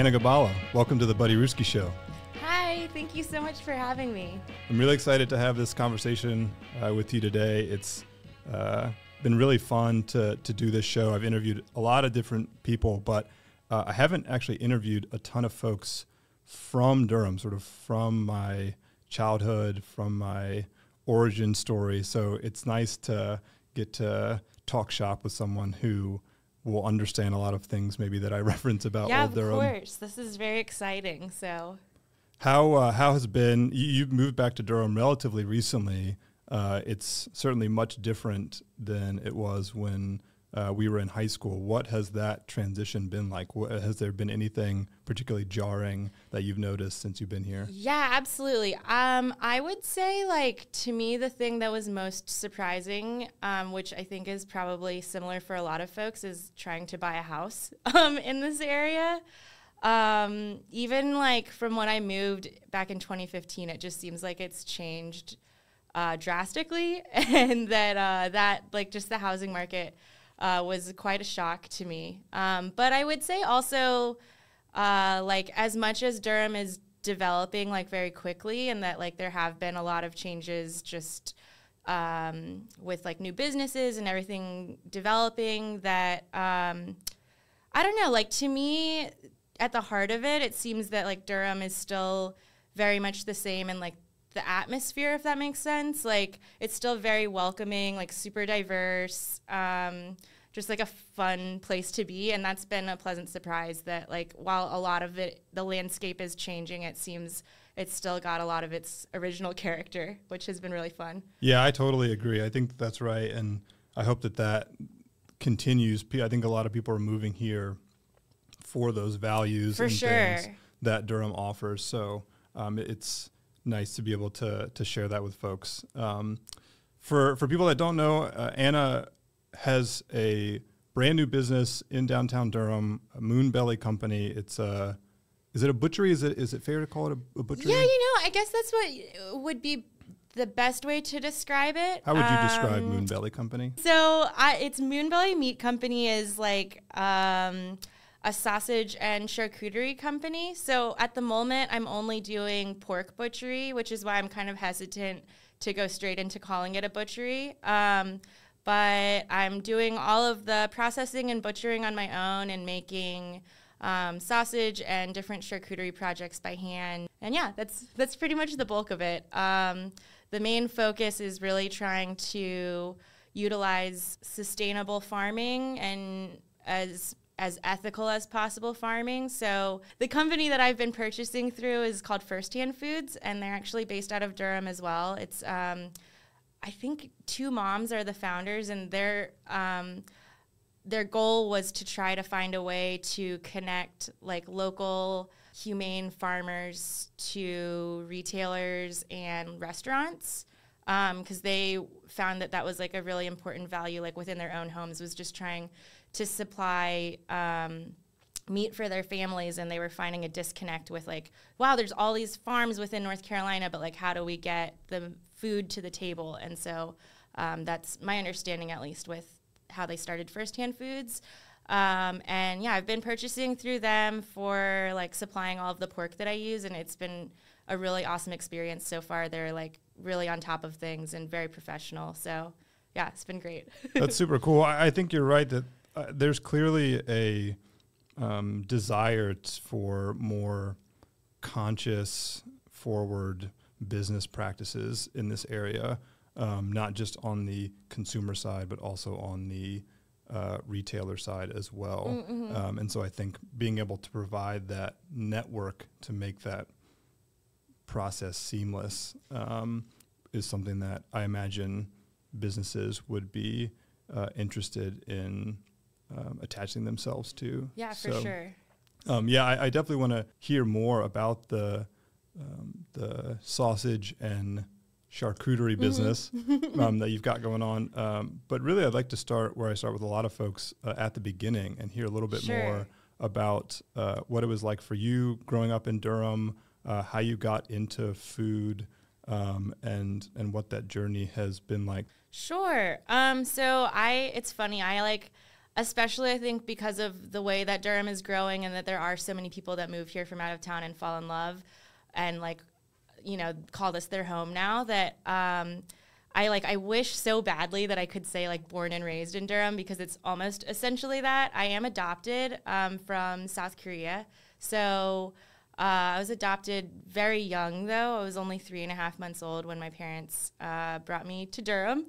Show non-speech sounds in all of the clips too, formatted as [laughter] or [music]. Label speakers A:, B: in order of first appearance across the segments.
A: Anna Gibala, welcome to the Buddy Ruski Show.
B: Hi, thank you so much for having me.
A: I'm really excited to have this conversation uh, with you today. It's uh, been really fun to, to do this show. I've interviewed a lot of different people, but uh, I haven't actually interviewed a ton of folks from Durham, sort of from my childhood, from my origin story. So it's nice to get to talk shop with someone who will understand a lot of things maybe that I [laughs] reference about
B: yeah,
A: Old Durham.
B: of course. This is very exciting. So,
A: how uh, how has been? You, you moved back to Durham relatively recently. Uh, it's certainly much different than it was when uh, we were in high school. What has that transition been like? What, has there been anything particularly jarring that you've noticed since you've been here?
B: Yeah, absolutely. Um, I would say, like, to me, the thing that was most surprising, um, which I think is probably similar for a lot of folks, is trying to buy a house [laughs] um, in this area. Um, even like from when I moved back in 2015, it just seems like it's changed uh, drastically, [laughs] and that uh, that like just the housing market uh, was quite a shock to me. Um, but I would say also, uh, like as much as Durham is developing like very quickly, and that like there have been a lot of changes just um, with like new businesses and everything developing. That um, I don't know. Like to me, at the heart of it, it seems that like Durham is still very much the same and like the atmosphere, if that makes sense. Like it's still very welcoming, like super diverse, um, just like a fun place to be. And that's been a pleasant surprise that like while a lot of it, the landscape is changing, it seems it's still got a lot of its original character, which has been really fun.
A: Yeah, I totally agree. I think that's right, and I hope that that continues. I think a lot of people are moving here for those values
B: for
A: and
B: sure.
A: things that Durham offers. So um, it's nice to be able to to share that with folks. Um, for for people that don't know, uh, Anna has a brand new business in downtown Durham, a Moon Belly Company. It's a is it a butchery? Is it is it fair to call it a, a butchery?
B: Yeah, you know, I guess that's what would be the best way to describe it.
A: How would you describe
B: Moon
A: Belly Company?
B: So I, it's Moonbelly Meat Company is like um, a sausage and charcuterie company. So at the moment, I'm only doing pork butchery, which is why I'm kind of hesitant to go straight into calling it a butchery. Um, but I'm doing all of the processing and butchering on my own and making um, sausage and different charcuterie projects by hand. And yeah, that's that's pretty much the bulk of it. Um, the main focus is really trying to utilize sustainable farming and as as ethical as possible farming. So the company that I've been purchasing through is called Firsthand Foods, and they're actually based out of Durham as well. It's um, I think two moms are the founders, and their um, their goal was to try to find a way to connect like local humane farmers to retailers and restaurants because um, they found that that was like a really important value like within their own homes was just trying to supply um, meat for their families and they were finding a disconnect with like wow there's all these farms within north carolina but like how do we get the food to the table? And so um, that's my understanding at least with how they started Firsthand Foods. Um, and yeah i've been purchasing through them for like supplying all of the pork that i use and it's been a really awesome experience so far. They're like really on top of things and very professional. So yeah it's been great. [laughs]
A: That's super cool. I, I think you're right that uh, there's clearly a um, desire for more conscious, forward business practices in this area, um, not just on the consumer side, but also on the uh, retailer side as well.
B: Mm-hmm.
A: Um, and so I think being able to provide that network to make that process seamless um, is something that I imagine businesses would be uh, interested in um, attaching themselves to.
B: yeah for sure
A: Um, yeah, I, I definitely want to hear more about the um, the sausage and charcuterie
B: Mm-hmm.
A: business [laughs] um, that you've got going on. Um, but really, I'd like to start where I start with a lot of folks uh, at the beginning and hear a little bit
B: Sure.
A: more about uh, what it was like for you growing up in Durham, uh, how you got into food, um, and and what that journey has been like.
B: Sure. Um, so I, it's funny. I like especially I think because of the way that Durham is growing and that there are so many people that move here from out of town and fall in love and like you know call this their home now that um, I like I wish so badly that I could say like born and raised in Durham because it's almost essentially that. I am adopted um, from South Korea. So uh, I was adopted very young, though. I was only three and a half months old when my parents uh, brought me to Durham.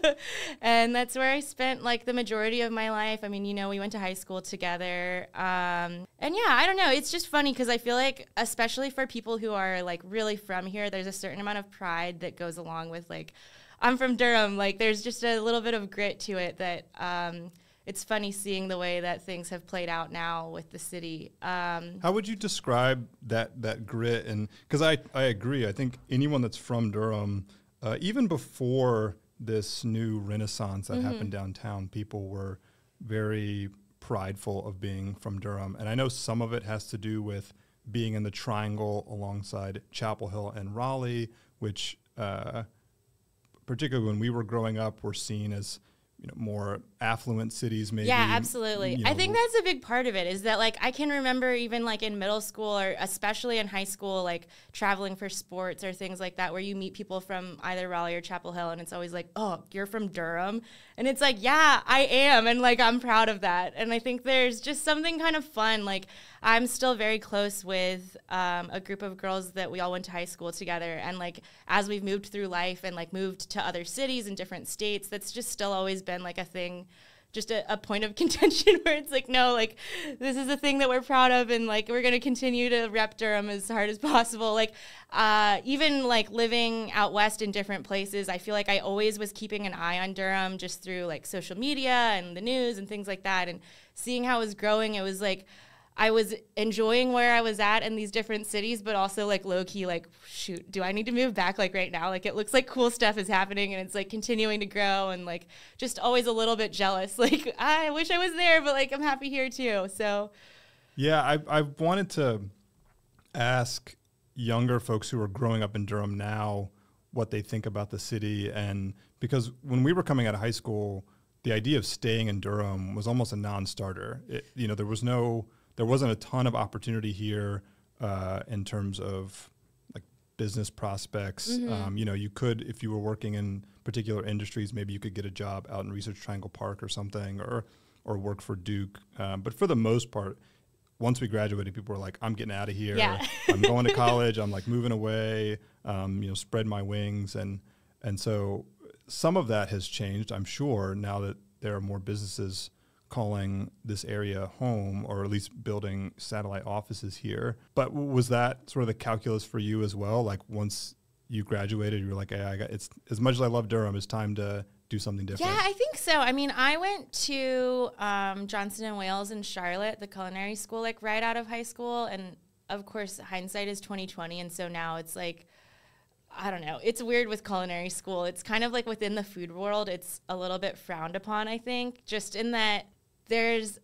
B: [laughs] and that's where I spent like the majority of my life. I mean, you know, we went to high school together. Um, and yeah, I don't know. It's just funny because I feel like, especially for people who are like really from here, there's a certain amount of pride that goes along with like, I'm from Durham. Like, there's just a little bit of grit to it that. Um, it's funny seeing the way that things have played out now with the city. Um,
A: How would you describe that that grit? And because I I agree, I think anyone that's from Durham, uh, even before this new renaissance that mm-hmm. happened downtown, people were very prideful of being from Durham, and I know some of it has to do with being in the triangle alongside Chapel Hill and Raleigh, which. Uh, particularly when we were growing up, were seen as you know more affluent cities maybe
B: yeah absolutely. You know, i think that's a big part of it is that like i can remember even like in middle school or especially in high school like traveling for sports or things like that where you meet people from either raleigh or chapel hill and it's always like oh you're from durham? And it's like yeah i am. And like i'm proud of that. And i think there's just something kind of fun like I'm still very close with um, a group of girls that we all went to high school together. And like as we've moved through life and like moved to other cities and different states, that's just still always been like a thing just a, a, point of [laughs] contention where it's like, no, like this is a thing that we're proud of, and like we're gonna continue to rep Durham as hard as [laughs] possible. Like, uh, even like living out west in different places, I feel like I always was keeping an eye on Durham just through like social media and the news and things like that, and seeing how it was growing. It was like I was enjoying where I was at in these different cities, but also like low key, like, shoot, do I need to move back like right now? Like, it looks like cool stuff is happening and it's like continuing to grow and like just always a little bit jealous. [laughs] Like, I wish I was there, but like I'm happy here too. So,
A: yeah, I, I wanted to ask younger folks who are growing up in Durham now what they think about the city. And because when we were coming out of high school, the idea of staying in Durham was almost a non starter. You know, there was no, there wasn't a ton of opportunity here uh, in terms of like business prospects. Mm-hmm. Um, you know, you could if you were working in particular industries, maybe you could get a job out in Research Triangle Park or something, or or work for Duke. Um, but for the most part, once we graduated, people were like, "I'm getting out of here. Yeah. [laughs] I'm going to [laughs] college. I'm like moving away. Um, you know, spread my wings." And and so some of that has changed, I'm sure, now that there are more businesses calling this area home or at least building satellite offices here. But was that sort of the calculus for you as well? Like once you graduated, you were like, hey, I got, it's as much as I love Durham, it's time to do something different.
B: Yeah, I think so. I mean, I went to um, Johnson and Wales in Charlotte, the culinary school, like right out of high school, and of course, hindsight is twenty twenty, and so now it's like. I don't know. It's weird with culinary school. It's kind of like within the food world, it's a little bit frowned upon, I think, just in that there's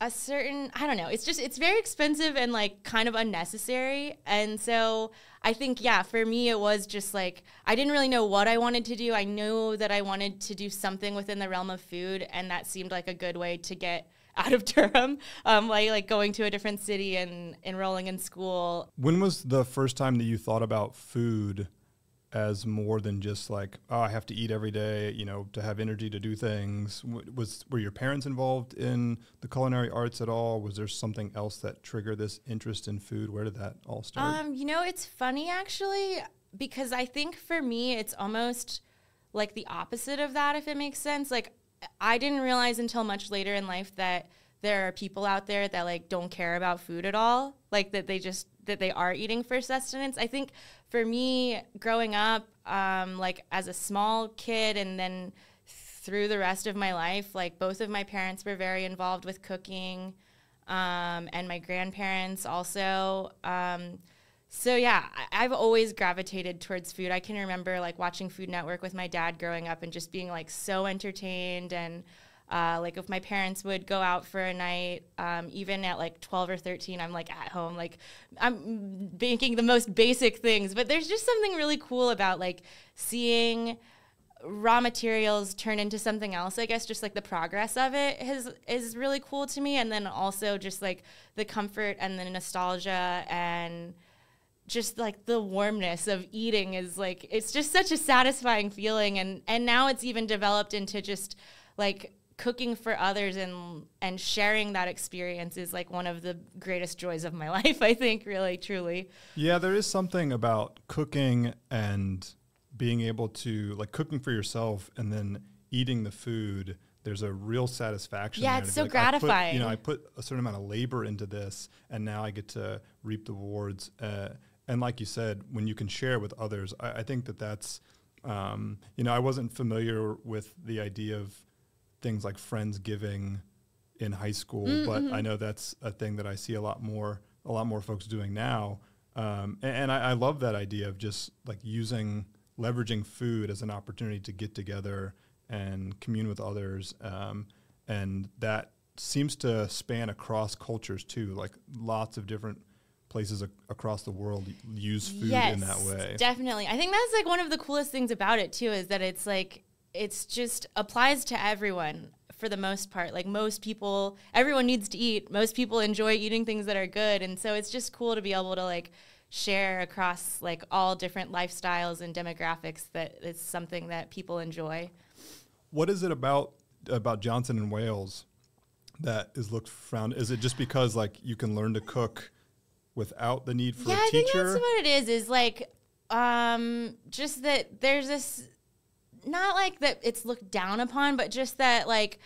B: a certain I don't know. It's just it's very expensive and like kind of unnecessary. And so I think yeah, for me it was just like I didn't really know what I wanted to do. I knew that I wanted to do something within the realm of food and that seemed like a good way to get [laughs] out of Durham, um, like like going to a different city and enrolling in school.
A: When was the first time that you thought about food as more than just like oh I have to eat every day you know to have energy to do things. Was were your parents involved in the culinary arts at all? Was there something else that triggered this interest in food? Where did that all start?
B: Um you know it's funny actually because I think for me it's almost like the opposite of that if it makes sense. Like I didn't realize until much later in life that there are people out there that like don't care about food at all. Like that they just that they are eating for sustenance. I think for me growing up um, like as a small kid and then through the rest of my life like both of my parents were very involved with cooking um, and my grandparents also um, so yeah I, i've always gravitated towards food. I can remember like watching food network with my dad growing up and just being like so entertained and uh, like if my parents would go out for a night, um, even at like 12 or 13, I'm like at home, like I'm making the most basic things. But there's just something really cool about like seeing raw materials turn into something else i guess just like the progress of it has is really cool to me. And then also just like the comfort and the nostalgia and just like the warmness of eating is like it's just such a satisfying feeling. And and now it's even developed into just like cooking for others and and sharing that experience is like one of the greatest joys of my [laughs] life i think really truly.
A: Yeah there is something about cooking and being able to like cooking for yourself and then eating the food there's a real satisfaction
B: yeah it's so
A: like, I put-
B: gratifying
A: you know i put a certain amount of labor into this and now i get to reap the rewards uh, and like you said when you can share with others i, I think that that's um, you know i wasn't familiar with the idea of things like friendsgiving in high school but i know that's a thing that i see a lot more a lot more folks doing now. Um, and, and I, I love that idea of just like using leveraging food as an opportunity to get together and commune with others um, and that seems to span across cultures too like lots of different places ac- across the world use food in that way.
B: Definitely. I think that's like one of the coolest things about it too is that it's like it's just applies to everyone for the most part. Like most people, everyone needs to eat. Most people enjoy eating things that are good, and so it's just cool to be able to like share across like all different lifestyles and demographics that it's something that people enjoy.
A: What is it about about Johnson and Wales that is looked frowned? Is it just because like you can learn to cook without the need for
B: yeah,
A: a
B: I think that's what it is. Is like um just that there's this not like that it's looked down upon, but just that like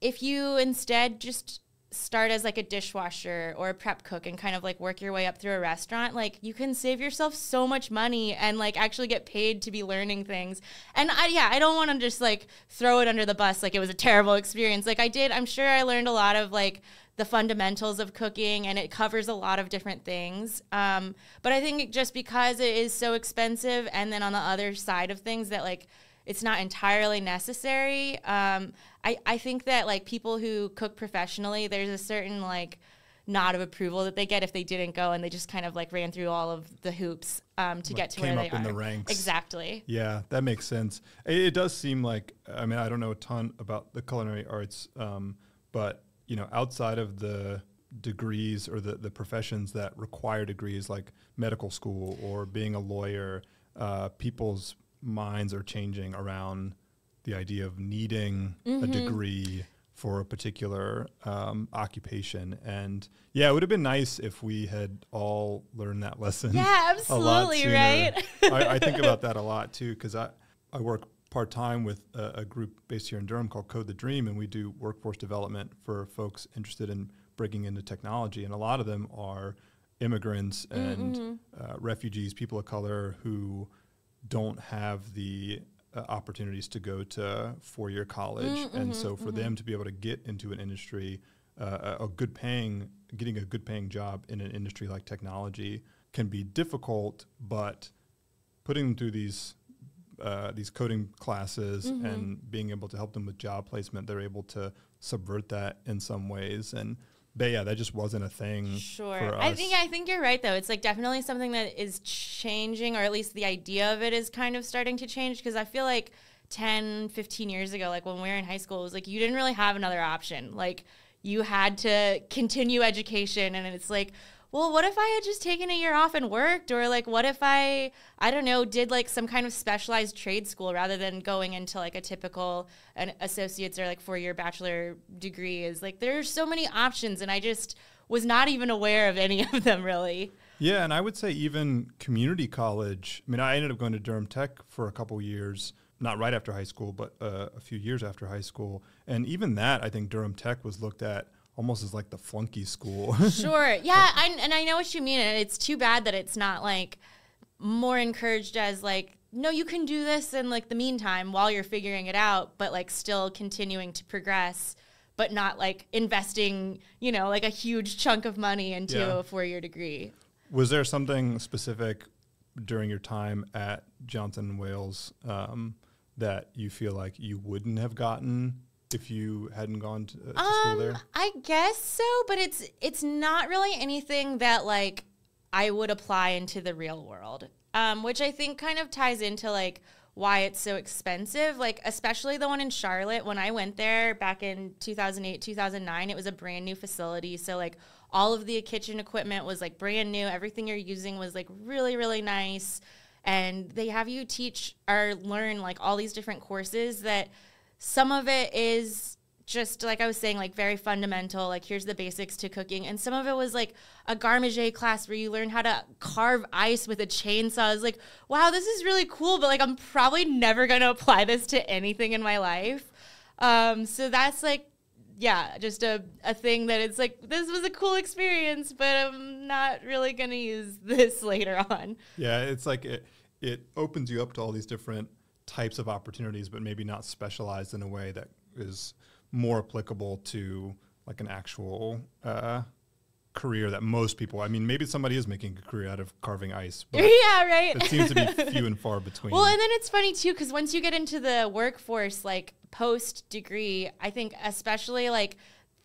B: if you instead just start as like a dishwasher or a prep cook and kind of like work your way up through a restaurant like you can save yourself so much money and like actually get paid to be learning things. And i yeah i don't want to just like throw it under the bus like it was a terrible experience. Like i did i'm sure i learned a lot of like the fundamentals of cooking and it covers a lot of different things um, but i think just because it is so expensive and then on the other side of things that like it's not entirely necessary. Um, I, I think that like people who cook professionally, there's a certain like nod of approval that they get if they didn't go and they just kind of like ran through all of the hoops um, to
A: Like,
B: get to where they
A: up in
B: are.
A: the ranks.
B: Exactly.
A: Yeah, that makes sense. It, it does seem like I mean I don't know a ton about the culinary arts, um, but you know outside of the degrees or the the professions that require degrees like medical school or being a lawyer, uh, people's minds are changing around the idea of needing
B: Mm-hmm.
A: a degree for a particular um, occupation. And yeah, it would have been nice if we had all learned that lesson.
B: Yeah, [laughs]
A: a lot
B: absolutely, right?
A: I, I think about [laughs] that a lot too because I, I work part time with a, a group based here in Durham called Code the Dream, and we do workforce development for folks interested in breaking into technology. And a lot of them are immigrants and uh, refugees, people of color who don't have the uh, opportunities to go to four year college. and so for them to be able to get into an industry, uh, a, a good paying, getting a good paying job in an industry like technology can be difficult, but putting them through these uh, these coding classes and being able to help them with job placement, they're able to subvert that in some ways. And but yeah, that just wasn't a thing
B: Sure.
A: for us.
B: I think I think you're right though. It's like definitely something that is changing or at least the idea of it is kind of starting to change because I feel like 10, 15 years ago like when we were in high school it was like you didn't really have another option. Like you had to continue education and it's like well, what if I had just taken a year off and worked? Or like, what if I, I don't know, did like some kind of specialized trade school rather than going into like a typical an associate's or like four year bachelor degree? Is like, there's so many options, and I just was not even aware of any of them really.
A: Yeah, and I would say even community college. I mean, I ended up going to Durham Tech for a couple years, not right after high school, but uh, a few years after high school. And even that, I think Durham Tech was looked at almost as like the flunky school. [laughs] [laughs]
B: Sure. Yeah. I, and I know what you mean. And it's too bad that it's not like more encouraged as like, no, you can do this in like the meantime while you're figuring it out, but like still continuing to progress, but not like investing, you know, like a huge chunk of money into
A: Yeah.
B: a four year degree.
A: was there something specific during your time at Johnson Wales um, that you feel like you wouldn't have gotten if you hadn't gone to, uh, to school
B: Um,
A: there?
B: I guess so, but it's it's not really anything that like I would apply into the real world. Um, which I think kind of ties into like why it's so expensive. Like, especially the one in Charlotte. When I went there back in 2008, 2009, it was a brand new facility. So, like, all of the kitchen equipment was like brand new. Everything you're using was like really, really nice. And they have you teach or learn like all these different courses that some of it is just like I was saying, like very fundamental, like here's the basics to cooking. And some of it was like a garde manger class where you learn how to carve ice with a chainsaw. I was like, wow, this is really cool, but like I'm probably never gonna apply this to anything in my life. Um, so that's like, yeah, just a, a thing that it's like, this was a cool experience, but I'm not really gonna use [laughs] this later on.
A: Yeah, it's like it, it opens you up to all these different types of opportunities, but maybe not specialized in a way that is more applicable to like an actual uh, career that most people. I mean, maybe somebody is making a career out of carving ice.
B: But [laughs] yeah, right.
A: It seems to be [laughs] few and far between.
B: Well, and then it's funny too because once you get into the workforce, like post degree, I think especially like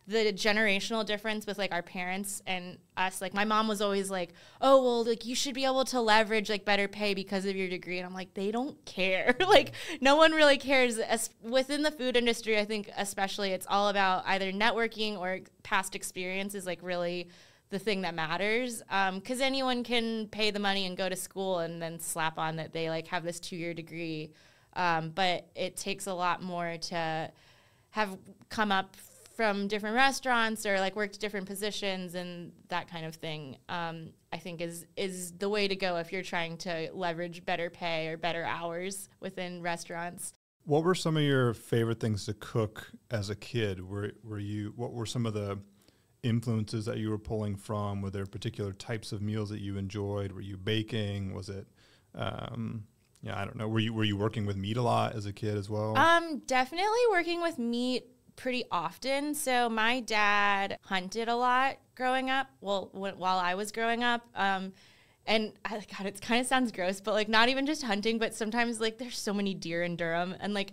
B: the generational difference with like our parents and us. Like my mom was always like oh well like you should be able to leverage like better pay because of your degree. And i'm like they don't care. [laughs] Like no one really cares As within the food industry i think especially it's all about either networking or past experience is like really the thing that matters because um, anyone can pay the money and go to school and then slap on that they like have this two-year degree um, but it takes a lot more to have come up from different restaurants or like worked different positions and that kind of thing um, i think is is the way to go if you're trying to leverage better pay or better hours within restaurants.
A: What were some of your favorite things to cook as a kid? Were, were you what were some of the influences that you were pulling from? Were there particular types of meals that you enjoyed? Were you baking? Was it um, yeah i don't know. Were you were you working with meat a lot as a kid as well?
B: Um definitely working with meat pretty often. So my dad hunted a lot growing up. Well, w- while I was growing up, um, and I, God, it kind of sounds gross, but like not even just hunting, but sometimes like there's so many deer in Durham, and like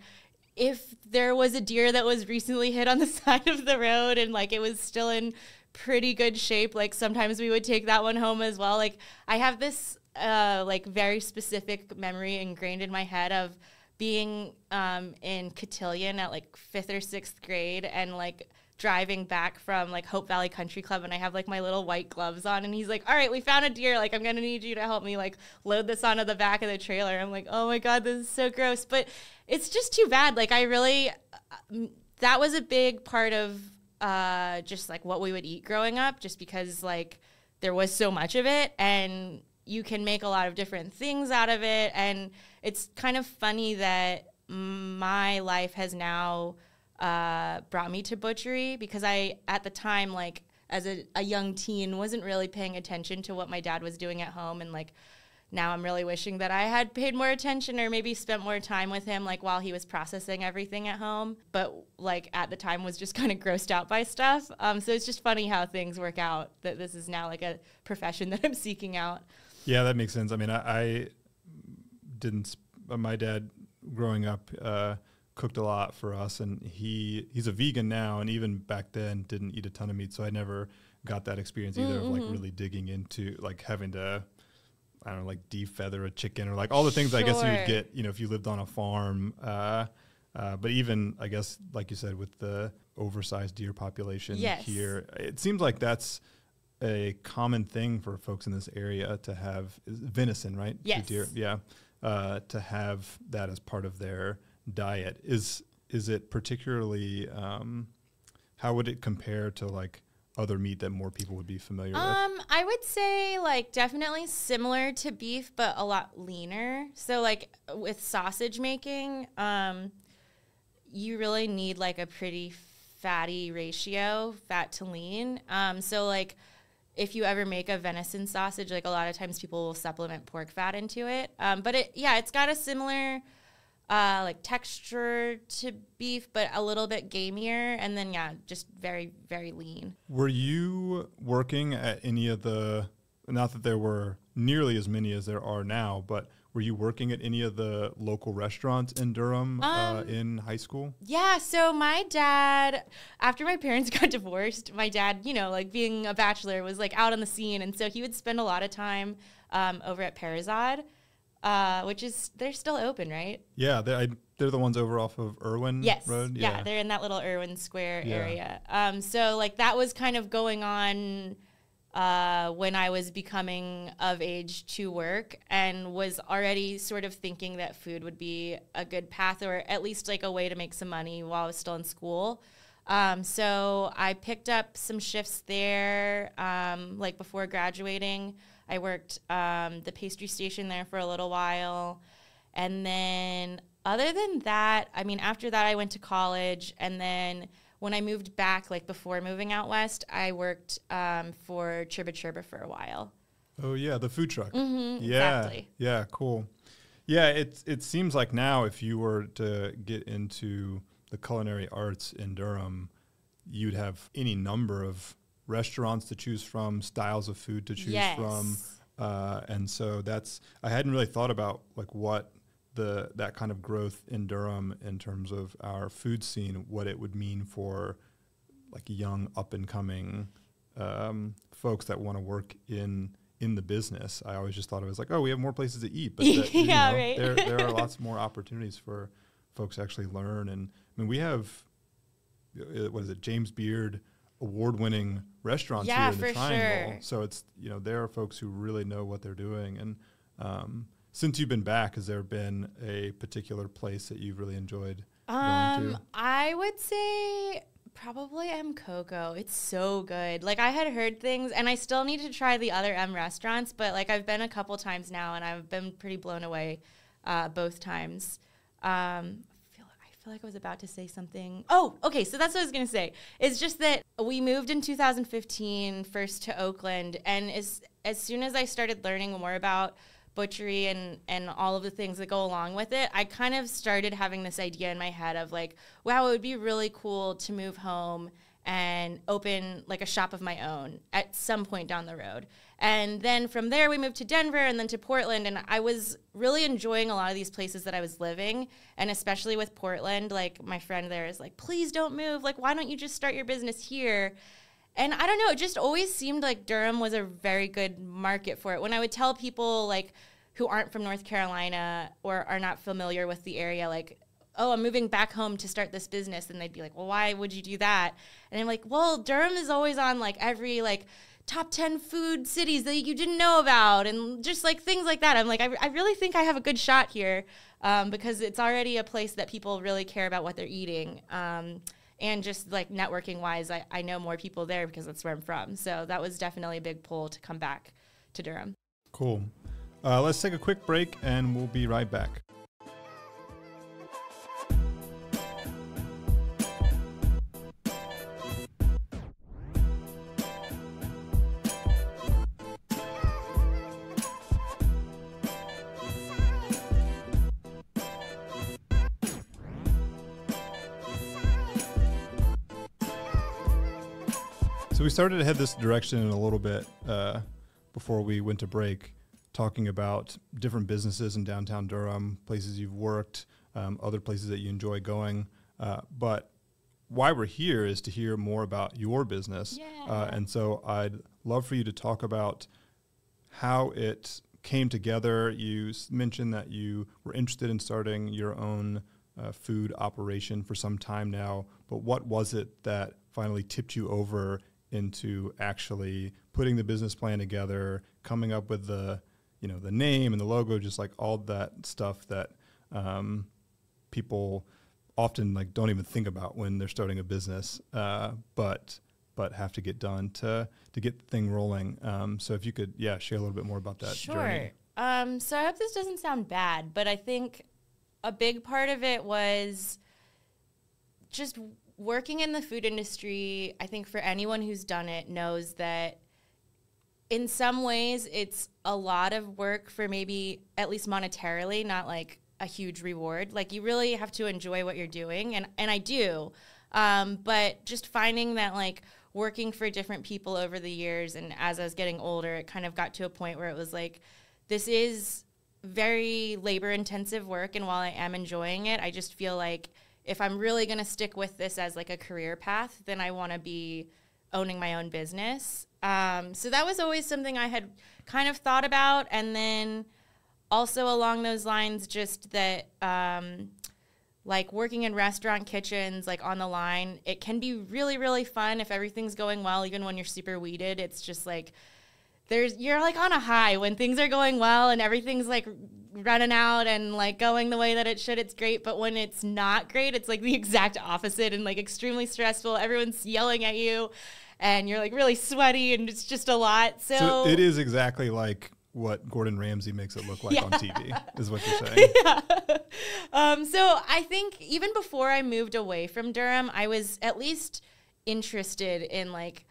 B: if there was a deer that was recently hit on the [laughs] side of the road and like it was still in pretty good shape, like sometimes we would take that one home as well. Like I have this uh, like very specific memory ingrained in my head of being um, in Cotillion at like fifth or sixth grade and like driving back from like Hope Valley Country Club and I have like my little white gloves on and he's like, "All right, we found a deer. Like I'm going to need you to help me like load this onto the back of the trailer." I'm like, "Oh my god, this is so gross." But it's just too bad. Like I really uh, that was a big part of uh just like what we would eat growing up just because like there was so much of it and you can make a lot of different things out of it and it's kind of funny that my life has now uh, brought me to butchery because I, at the time, like as a, a young teen, wasn't really paying attention to what my dad was doing at home. And like now I'm really wishing that I had paid more attention or maybe spent more time with him, like while he was processing everything at home. But like at the time was just [laughs] kind of grossed out by stuff. Um, so it's just funny how things work out that this is now like a profession [laughs] that I'm seeking out.
A: Yeah, that makes sense. I mean, I, I didn't. My dad, growing up, uh, cooked a lot for us, and he he's a vegan now, and even back then didn't eat a ton of meat, so I never got that experience either mm-hmm. of like mm-hmm. really digging into like having to. I don't know, like defeather a chicken or like all the things sure. I guess you would get, you know, if you lived on a farm. Uh, uh, but even, I guess, like you said, with the oversized deer population yes. here, it seems like that's a common thing for folks in this area to have is venison, right?
B: Yes.
A: Deer, yeah. Uh, to have that as part of their diet is is it particularly um, how would it compare to like other meat that more people would be familiar
B: um,
A: with?
B: I would say like definitely similar to beef, but a lot leaner. So like with sausage making, um, you really need like a pretty fatty ratio, fat to lean. Um, so like if you ever make a venison sausage, like a lot of times people will supplement pork fat into it. Um, but it, yeah, it's got a similar uh, like texture to beef, but a little bit gamier, and then yeah, just very very lean.
A: Were you working at any of the? Not that there were nearly as many as there are now, but were you working at any of the local restaurants in Durham uh, um, uh, in high school?
B: Yeah. So my dad, after my parents [laughs] got divorced, my dad, you know, like being a bachelor, was like out on the scene, and so he would spend a lot of time um, over at Parizade. uh, which is they're still open, right?
A: Yeah, they're, I, they're the ones over off of Erwin
B: Yes.
A: Road.
B: Yeah. they're in that little Erwin Square
A: Yeah.
B: area. Um, so like that was kind of going on uh, when I was becoming of age to work and was already sort of thinking that food would be a good path or at least like a way to make some money while I was still in school. Um, so I picked up some shifts there, um, like before graduating. I worked um, the pastry station there for a little while. And then, other than that, I mean, after that, I went to college. And then, when I moved back, like before moving out west, I worked um, for Chirba Chirba for a while.
A: Oh yeah, the food truck.
B: Mhm,
A: yeah,
B: exactly.
A: yeah, cool. Yeah, it it seems like now if you were to get into the culinary arts in Durham, you'd have any number of restaurants to choose from, styles of food to choose from, uh, and so that's I hadn't really thought about like what the that kind of growth in Durham in terms of our food scene, what it would mean for like young up and coming um, folks that want to work in in the business. I always just thought it was like, oh, we have more places to eat, but that, [laughs]
B: Yeah,
A: know,
B: right.
A: there there are [laughs] lots more opportunities for folks to actually learn. And I mean, we have uh, what is it, James Beard award-winning restaurants
B: Yeah,
A: here in the Triangle.
B: sure.
A: So it's you know there are folks who really know what they're doing. And um, since you've been back, has there been a particular place that you've really enjoyed going
B: Um,
A: to?
B: I would say probably M Kokko. It's so good. Like I had heard things, and I still need to try the other M restaurants. But like I've been a couple times now, and I've been pretty blown away uh, both times. Um, I feel I feel like I was about to say something. Oh, okay. So that's what I was gonna say. It's just that we moved in 2015 first to Oakland, and as as soon as I started learning more about butchery and and all of the things that go along with it, I kind of started having this idea in my head of like, wow, it would be really cool to move home and open like a shop of my own at some point down the road. And then from there we moved to Denver and then to Portland and I was really enjoying a lot of these places that I was living and especially with Portland like my friend there is like please don't move like why don't you just start your business here? And I don't know, it just always seemed like Durham was a very good market for it. When I would tell people like who aren't from North Carolina or are not familiar with the area, like, oh, I'm moving back home to start this business, and they'd be like, well, why would you do that? And I'm like, well, Durham is always on like every like top 10 food cities that you didn't know about and just like things like that i'm like i, I really think i have a good shot here um, because it's already a place that people really care about what they're eating um, and just like networking wise I, I know more people there because that's where i'm from so that was definitely a big pull to come back to durham
A: Cool. Uh, let's take a quick break and we'll be right back. We started to head this direction in a little bit uh, before we went to break, talking about different businesses in downtown Durham, places you've worked, um, other places that you enjoy going. Uh, but why we're here is to hear more about your business. Uh, and so I'd love for you to talk about how it came together. You mentioned that you were interested in starting your own uh, food operation for some time now, but what was it that finally tipped you over into actually putting the business plan together, coming up with the, you know, the name and the logo, just like all that stuff that um, people often like don't even think about when they're starting a business, uh, but but have to get done to to get the thing rolling. Um, so if you could, yeah, share a little bit more about that
B: sure.
A: journey.
B: Um, so I hope this doesn't sound bad, but I think a big part of it was just working in the food industry. I think for anyone who's done it knows that in some ways it's a lot of work for maybe at least monetarily, not like a huge reward. Like you really have to enjoy what you're doing, and and I do. Um, but just finding that like working for different people over the years, and as I was getting older, it kind of got to a point where it was like, this is very labor intensive work, and while I am enjoying it, I just feel like if I'm really going to stick with this as like a career path, then I want to be owning my own business. Um, so that was always something I had kind of thought about. And then also along those lines, just that um, like working in restaurant kitchens, like on the line, it can be really, really fun if everything's going well, even when you're super weeded. It's just like there's you're like on a high when things are going well and everything's like running out and like going the way that it should it's great but when it's not great it's like the [laughs] exact opposite and like extremely stressful everyone's yelling at you and you're like really sweaty and it's just a lot so,
A: So it is exactly like what Gordon Ramsay makes it look like on TV, is what you're saying. [laughs]
B: yeah. Um, so I think even before I moved away from Durham, I was at least interested in like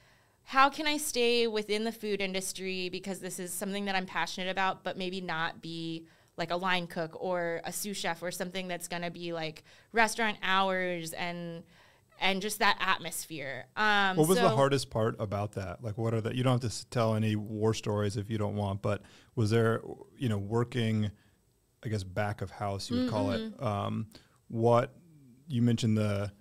B: how can I stay within the food industry because this is something that I'm passionate about, but maybe not be like a line cook or a sous chef or something that's gonna be like restaurant hours and and just that atmosphere. Um,
A: What was the hardest part about that? Like, what are the? You don't have to tell any war stories if you don't want, but was there, you know, working, I guess back of house you would call it.
B: Mm-hmm.
A: Um, what you mentioned the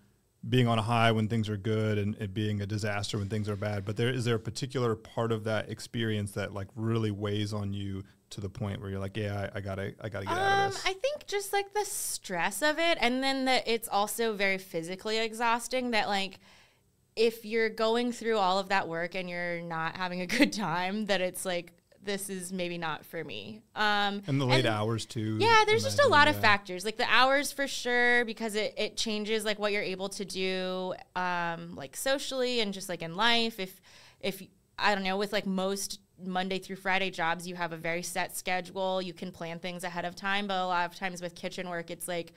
A: being on a high when things are good and it being a disaster when things are bad. But there is there a particular part of that experience that like really weighs on you to the point where you're like, yeah, I, I gotta, I gotta get out
B: Um,
A: of this.
B: I think just like the stress of it, and then that it's also very physically exhausting. That like, if you're going through all of that work and you're not having a good [laughs] time, that it's like this is maybe not for me. Um,
A: and the late hours too.
B: yeah, there's just a
A: imagine,
B: lot of factors, like the hours for sure, because it, it changes like what you're able to do, um, like socially and just like in life. If if I don't know, with like most Monday through Friday jobs, you have a very set schedule. You can plan things ahead of time, but a lot of times with kitchen work, it's like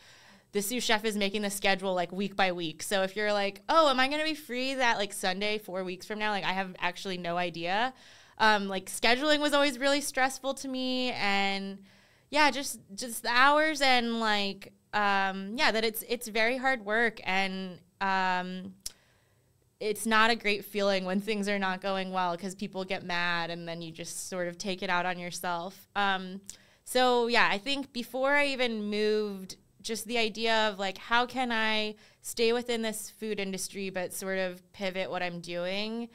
B: the sous chef is making the schedule like week by week. So if you're like, oh, am I going to be free that like Sunday four weeks from now? Like I have actually no idea. Um, like scheduling was always really stressful to me, and yeah, just just the hours and like um, yeah, that it's it's very hard work and um, it's not a great feeling when things are not going well because people get mad and then you just sort of take it out on yourself. Um, so yeah, I think before I even moved, just the idea of like how can I stay within this food industry but sort of pivot what I'm doing.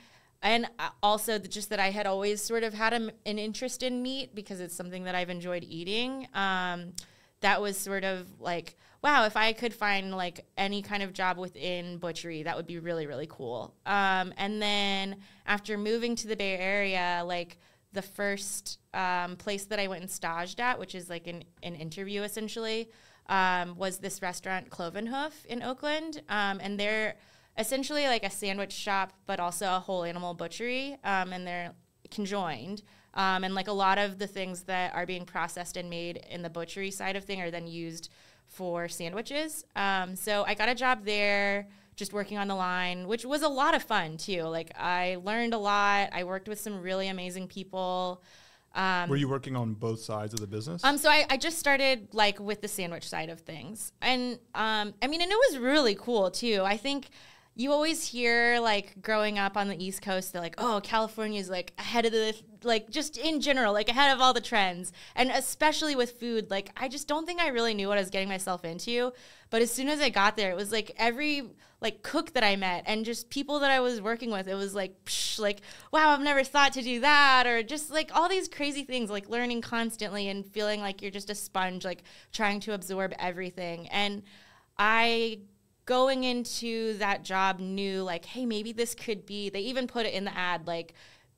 B: And uh, also just that I had always sort of had a, an interest in meat because it's something that I've enjoyed eating. Um, that was sort of like, wow, if I could find like any kind of job within butchery, that would be really, really cool. Um, and then after moving to the Bay Area, like the first um, place that I went and staged at, which is like an, an interview essentially, um, was this restaurant Clove & Hoof in Oakland. Um, and they're essentially like a sandwich shop, but also a whole animal butchery. Um, and they're conjoined. Um, and like a lot of the things that are being processed and made in the butchery side of thing are then used for sandwiches. Um, so I got a job there just working on the line, which was a lot of fun too. Like I learned a lot. I worked with some really amazing people. Um,
A: Were you working on both sides of the business?
B: um, so I, I just started like with the sandwich side of things, and um, I mean, and it was really cool too. I think you always hear like growing up on the East Coast, they're like, oh, California is like ahead of the like just in general, like ahead of all the trends, and especially with food. Like I just don't think I really knew what I was getting myself into. But as soon as I got there, it was like every like cook that I met and just people that I was working with, it was like, psh, like, wow, I've never thought to do that, or just like all these crazy things, like learning constantly and feeling like you're just a sponge, like trying to absorb everything. And I going into that job knew like, hey, maybe this could be. They even put it in the ad, like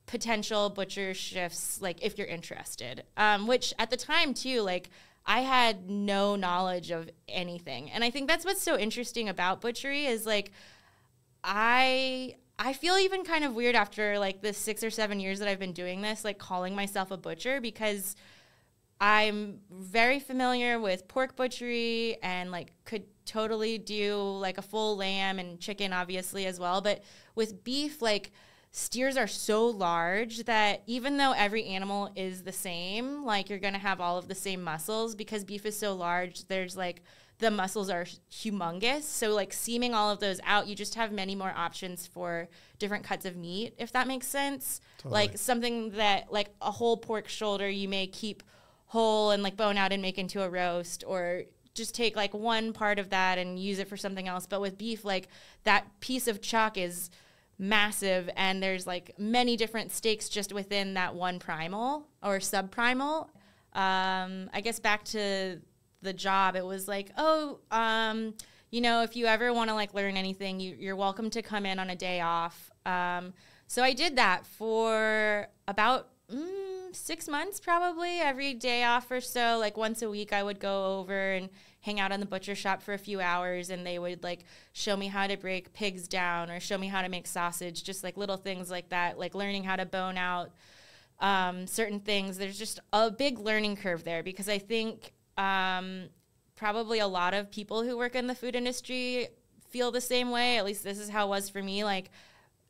B: potential butcher shifts, like if you're interested. Um, which at the time too, like I had no knowledge of anything. And I think that's what's so interesting about butchery is like I I feel even kind of weird after like the 6 or 7 years that I've been doing this like calling myself a butcher because I'm very familiar with pork butchery and like could totally do like a full lamb and chicken obviously as well, but with beef like steers are so large that even though every animal is the same, like you're going to have all of the same muscles because beef is so large, there's like the muscles are humongous. So like seaming all of those out, you just have many more options for different cuts of meat, if that makes sense. Like something that like a whole pork shoulder you may keep whole and like bone out and make into a roast or just take like one part of that and use it for something else. But with beef, like that piece of chuck is massive and there's like many different steaks just within that one primal or subprimal. um, I guess back to the job, it was like, oh, um, you know, if you ever want to like learn anything, you, you're welcome to come in on a day off. Um, so I did that for about mm, six months, probably every day off or so. Like once a week, I would go over and hang out in the butcher shop for a few hours, and they would like show me how to break pigs down or show me how to make sausage, just like little things like that, like learning how to bone out um, certain things. There's just a big learning curve there because I think um, probably a lot of people who work in the food industry feel the same way. At least this is how it was for me. Like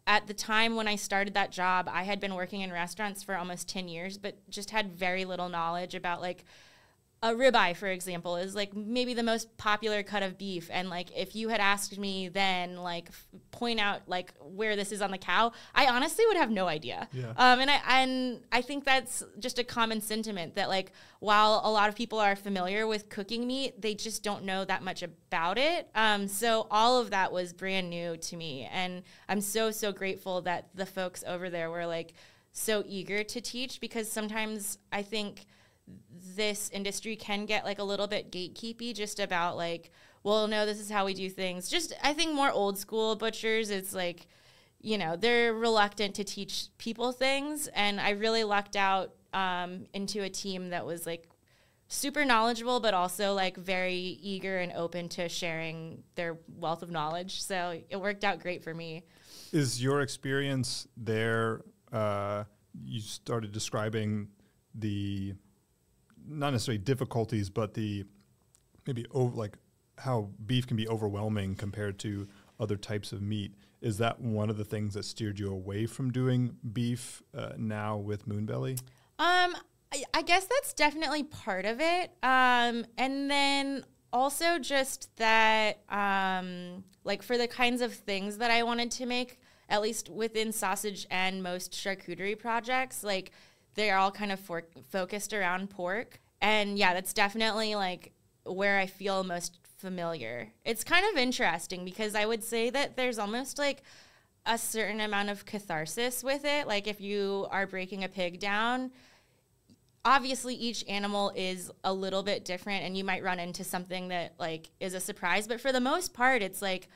B: at the time when I started that job, I had been working in restaurants for almost 10 years, but just had very little knowledge about like a ribeye, for example, is like maybe the most popular cut of beef. And like, if you had asked me then, like, f- point out like where this is on the cow, I honestly would have no idea.
A: Yeah.
B: Um, and I and I think that's just a common sentiment that like while a lot of people are familiar with cooking meat, they just don't know that much about it. Um, so all of that was brand new to me, and I'm so so grateful that the folks over there were like so eager to teach because sometimes I think this industry can get like a little bit gatekeepy just about like well no this is how we do things. Just i think more old school butchers it's like you know they're reluctant to teach people things. And i really lucked out um, into a team that was like super knowledgeable but also like very eager and open to sharing their wealth of knowledge. So it worked out great for me.
A: Is your experience there? Uh, you started describing the not necessarily difficulties, but the maybe over, like how beef can be overwhelming compared to other types of meat. Is that one of the things that steered you away from doing beef uh, now with Moonbelly?
B: Um, I, I guess that's definitely part of it. Um, and then also just that, um, like for the kinds of things that I wanted to make, at least within sausage and most charcuterie projects, like they're all kind of for- focused around pork. And yeah, that's definitely like where I feel most familiar. It's kind of interesting because I would say that there's almost like a certain amount of catharsis with it. Like if you are breaking a pig down, obviously each animal is a little bit different and you might run into something that like is a surprise, but for the most part it's like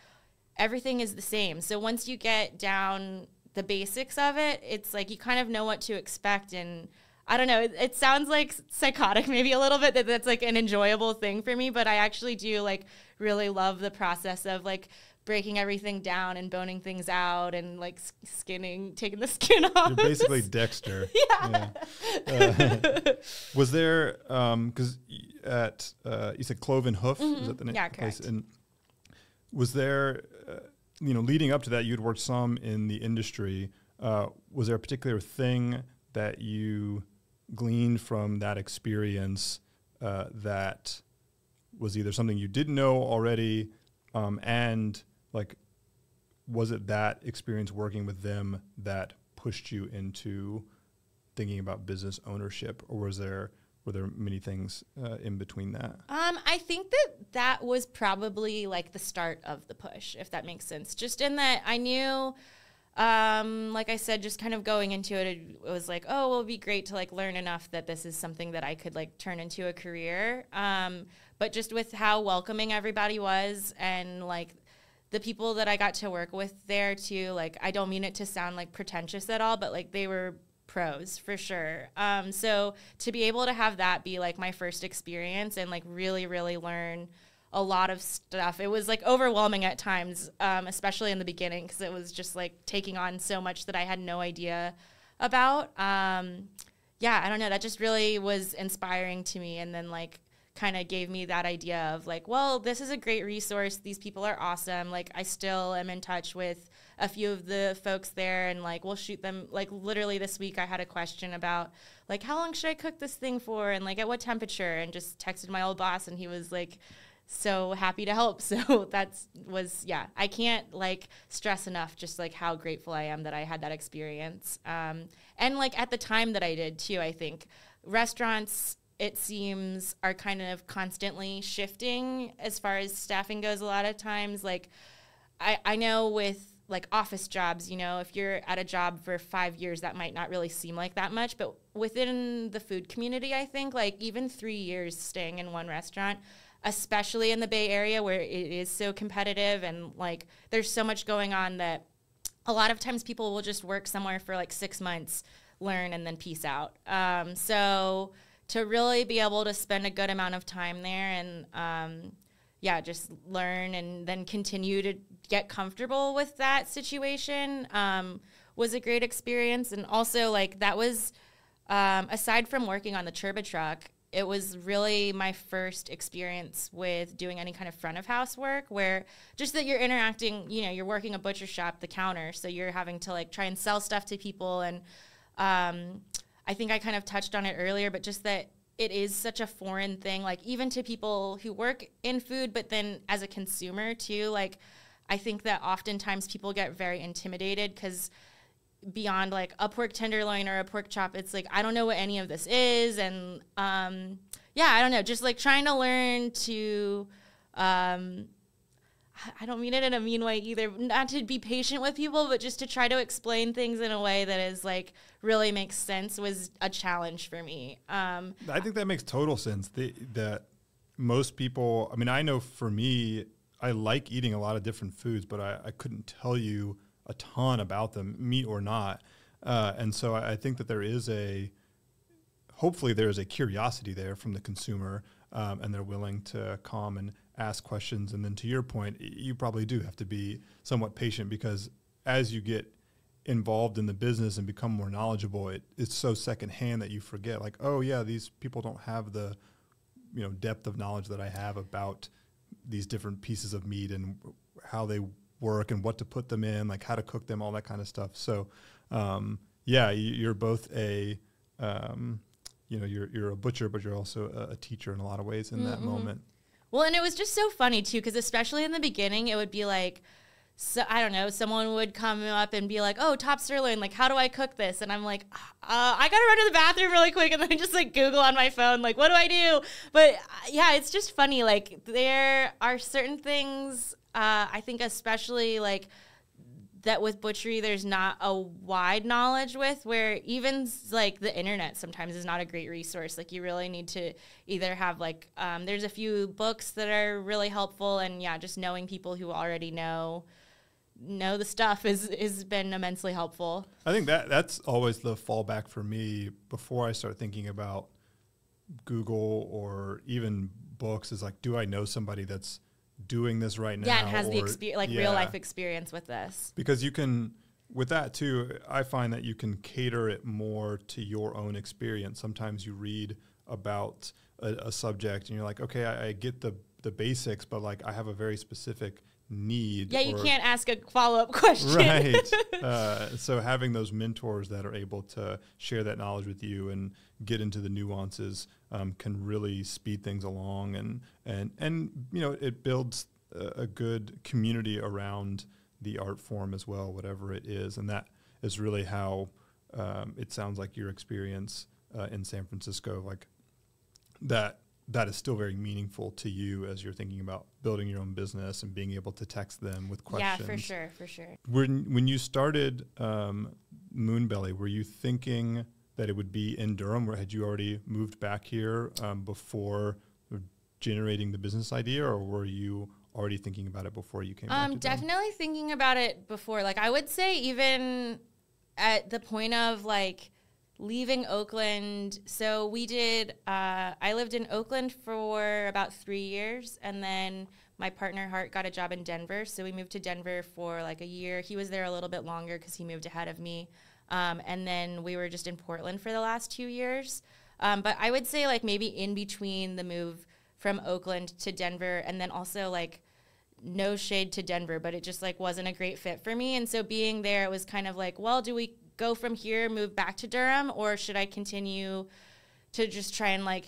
B: everything is the same. So once you get down the basics of it, it's like you kind of know what to expect and I don't know. It, it, sounds like psychotic, [laughs] maybe a little bit. That that's like an enjoyable thing for me, but I actually do like really love the process of like breaking everything down and boning things out and like skinning, taking the [laughs] skin off.
A: You're basically Dexter. [laughs]
B: yeah.
A: yeah. Uh, was there because um, at uh, you said Clove & Hoof?
B: Mm-hmm.
A: Is that the name?
B: Yeah, correct.
A: And was there, you know, leading up to that, you'd worked some in the industry. Uh, was there a particular thing that you gleaned from that experience uh, that was either something you didn't know already um, and like was it that experience working with them that pushed you into thinking about business ownership or was there were there many things uh, in between that
B: um, i think that that was probably like the start of the push if that makes sense just in that i knew um, like I said, just kind of going into it, it was like, oh, it'd be great to like learn enough that this is something that I could like turn into a career. Um, but just with how welcoming everybody was and like the people that I got to work with there too, like I don't mean it to sound like pretentious at all, but like they were pros for sure. Um, so to be able to have that be like my first experience and like really, really learn a lot of stuff. It was like overwhelming at times, um, especially in the beginning, because it was just like taking on so much that I had no idea about. Um, yeah, I don't know. That just really was inspiring to me. And then, like, kind of gave me that idea of like, well, this is a great resource. These people are awesome. Like, I still am in touch with a few of the folks there, and like, we'll shoot them. Like, literally this week, I had a question about like, how long should I cook this thing for, and like, at what temperature, and just texted my old boss, and he was like so happy to help. [laughs] So that's was yeah. I can't like stress enough just like how grateful I am that I had that experience. Um, and like at the time that I did too. I think restaurants it seems are kind of constantly shifting as far as staffing goes. A lot of times, like I I know with like office jobs, you know, if you're at a job for five years, that might not really seem like that much. But within the food community, I think like even three years staying in one restaurant, especially in the Bay Area where it is so competitive and like there's so much going on that a lot of times people will just work somewhere for like six months, learn, and then peace out. Um, so to really be able to spend a good amount of time there and um, yeah, just learn and then continue to get comfortable with that situation um, was a great experience. And also, like, that was, um, aside from working on the Chirba truck, it was really my first experience with doing any kind of front of house work where just that you're interacting, you know, you're working a butcher shop, the counter. So you're having to like try and sell stuff to people. And um, I think I kind of touched on it earlier, but just that it is such a foreign thing, like even to people who work in food, but then as a consumer too, like I think that oftentimes people get very intimidated because beyond like a pork tenderloin or a pork chop, it's like I don't know what any of this is, and um, yeah, I don't know, just like trying to learn to. Um, I don't mean it in a mean way either. Not to be patient with people, but just to try to explain things in a way that is like really makes sense was a challenge for me. Um,
A: I think that makes total sense. The, that most people, I mean, I know for me, I like eating a lot of different foods, but I, I couldn't tell you a ton about them, meat or not. Uh, and so I, I, think that there is a, hopefully, there is a curiosity there from the consumer, um, and they're willing to come and ask questions. And then to your point, you probably do have to be somewhat patient because as you get involved in the business and become more knowledgeable, it, it's so secondhand that you forget, like, oh yeah, these people don't have the, you know, depth of knowledge that I have about these different pieces of meat and how they work and what to put them in, like how to cook them, all that kind of stuff. So, um, yeah, you're both a, um, you know, you're you're a butcher, but you're also a, a teacher in a lot of ways in mm-hmm. that moment.
B: Well, and it was just so funny too, because especially in the beginning, it would be like, so I don't know, someone would come up and be like, "Oh, top sirloin, like how do I cook this?" And I'm like, uh, "I gotta run to the bathroom really quick," [laughs] and then just like Google on my phone, like, "What do I do?" But uh, yeah, it's just funny. Like there are certain things, uh, I think, especially like that with butchery there's not a wide knowledge with where even like the internet sometimes is not a great resource like you really need to either have like um, there's a few books that are really helpful and yeah just knowing people who already know know the stuff is has been immensely helpful
A: i think that that's always the fallback for me before i start thinking about google or even books is like do i know somebody that's doing this right now.
B: Yeah, and has or, the experience, like yeah. real life experience with this.
A: Because you can, with that too, I find that you can cater it more to your own experience. Sometimes you read about a, a subject and you're like, okay, I, I, get the the basics, but like I have a very specific need.
B: Yeah, you can't ask a follow up [laughs] question.
A: Right. [laughs] uh, so having those mentors that are able to share that knowledge with you and get into the nuances um, can really speed things along, and and and you know it builds a, a good community around the art form as well, whatever it is, and that is really how um, it sounds like your experience uh, in San Francisco, like that that is still very meaningful to you as you're thinking about building your own business and being able to text them with questions.
B: Yeah, for sure, for sure.
A: When when you started um, Moonbelly, were you thinking that it would be in Durham, or had you already moved back here um, before generating the business idea, or were you already thinking about it before you came? Um,
B: definitely Durham? thinking about it before. Like I would say, even at the point of like leaving Oakland. So we did. Uh, I lived in Oakland for about three years, and then my partner Hart got a job in Denver. So we moved to Denver for like a year. He was there a little bit longer because he moved ahead of me. Um, and then we were just in Portland for the last two years. Um, but I would say like maybe in between the move from Oakland to Denver, and then also like no shade to Denver, but it just like wasn't a great fit for me. And so being there, it was kind of like, well, do we go from here, move back to Durham, or should I continue to just try and like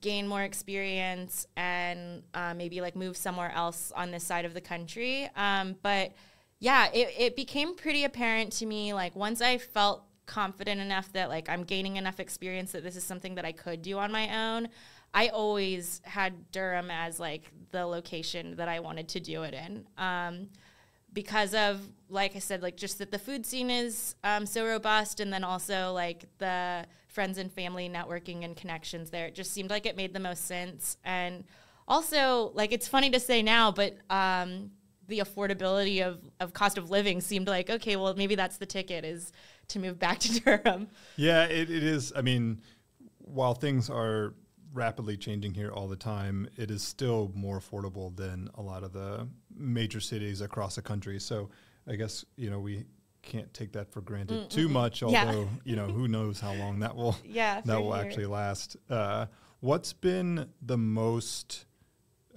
B: gain more experience and uh, maybe like move somewhere else on this side of the country? Um, but yeah, it, it became pretty apparent to me like once I felt confident enough that like I'm gaining enough experience that this is something that I could do on my own. I always had Durham as like the location that I wanted to do it in. Um, because of like I said, like just that the food scene is um, so robust, and then also like the friends and family networking and connections there. It just seemed like it made the most sense, and also like it's funny to say now, but um, the affordability of, of cost of living seemed like okay, well maybe that's the ticket is to move back [laughs] to Durham.
A: Yeah, it, it is. I mean, while things are rapidly changing here all the time, it is still more affordable than a lot of the major cities across the country. So I guess you know we can't take that for granted mm too much. Although yeah. you know who knows how long that will [laughs]
B: yeah
A: that will actually last. Uh, what's been the most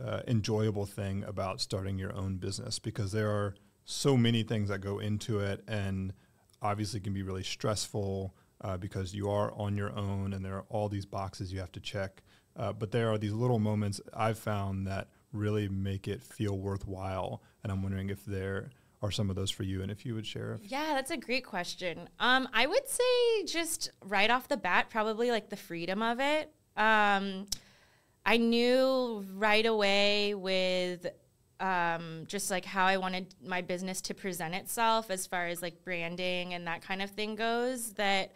A: uh, enjoyable thing about starting your own business? Because there are so many things that go into it, and obviously can be really stressful uh, because you are on your own, and there are all these boxes you have to check. Uh, but there are these little moments I've found that really make it feel worthwhile, and I'm wondering if there are some of those for you and if you would share
B: yeah that's a great question. Um, i would say just right off the bat probably like the freedom of it. Um, i knew right away with um, just like how i wanted my business to present itself as far as like branding and that kind of thing goes that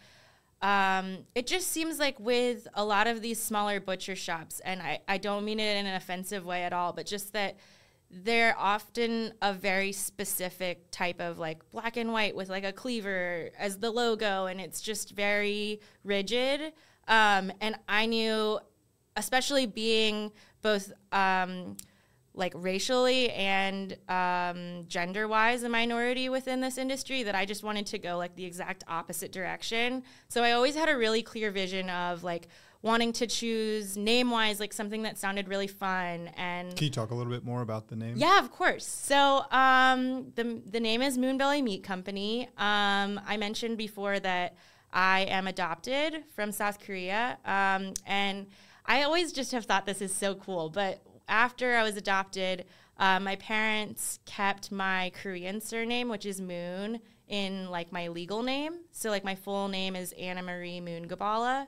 B: um, it just seems like with a lot of these smaller butcher shops and I, I don't mean it in an offensive way at all but just that they're often a very specific type of like black and white with like a cleaver as the logo and it's just very rigid. Um, and i knew especially being both um, like racially and um, gender wise a minority within this industry that i just wanted to go like the exact opposite direction. So i always had a really clear vision of like wanting to choose name wise like something that sounded really fun and
A: can you talk a little bit more about the name?
B: Yeah of course. So um, the, the name is moonbelly meat company. Um, i mentioned before that i am adopted from south korea um, and i always just have thought this is so cool but after i was adopted uh, my parents kept my korean surname which is moon in like my legal name so like my full name is anna marie moon gibala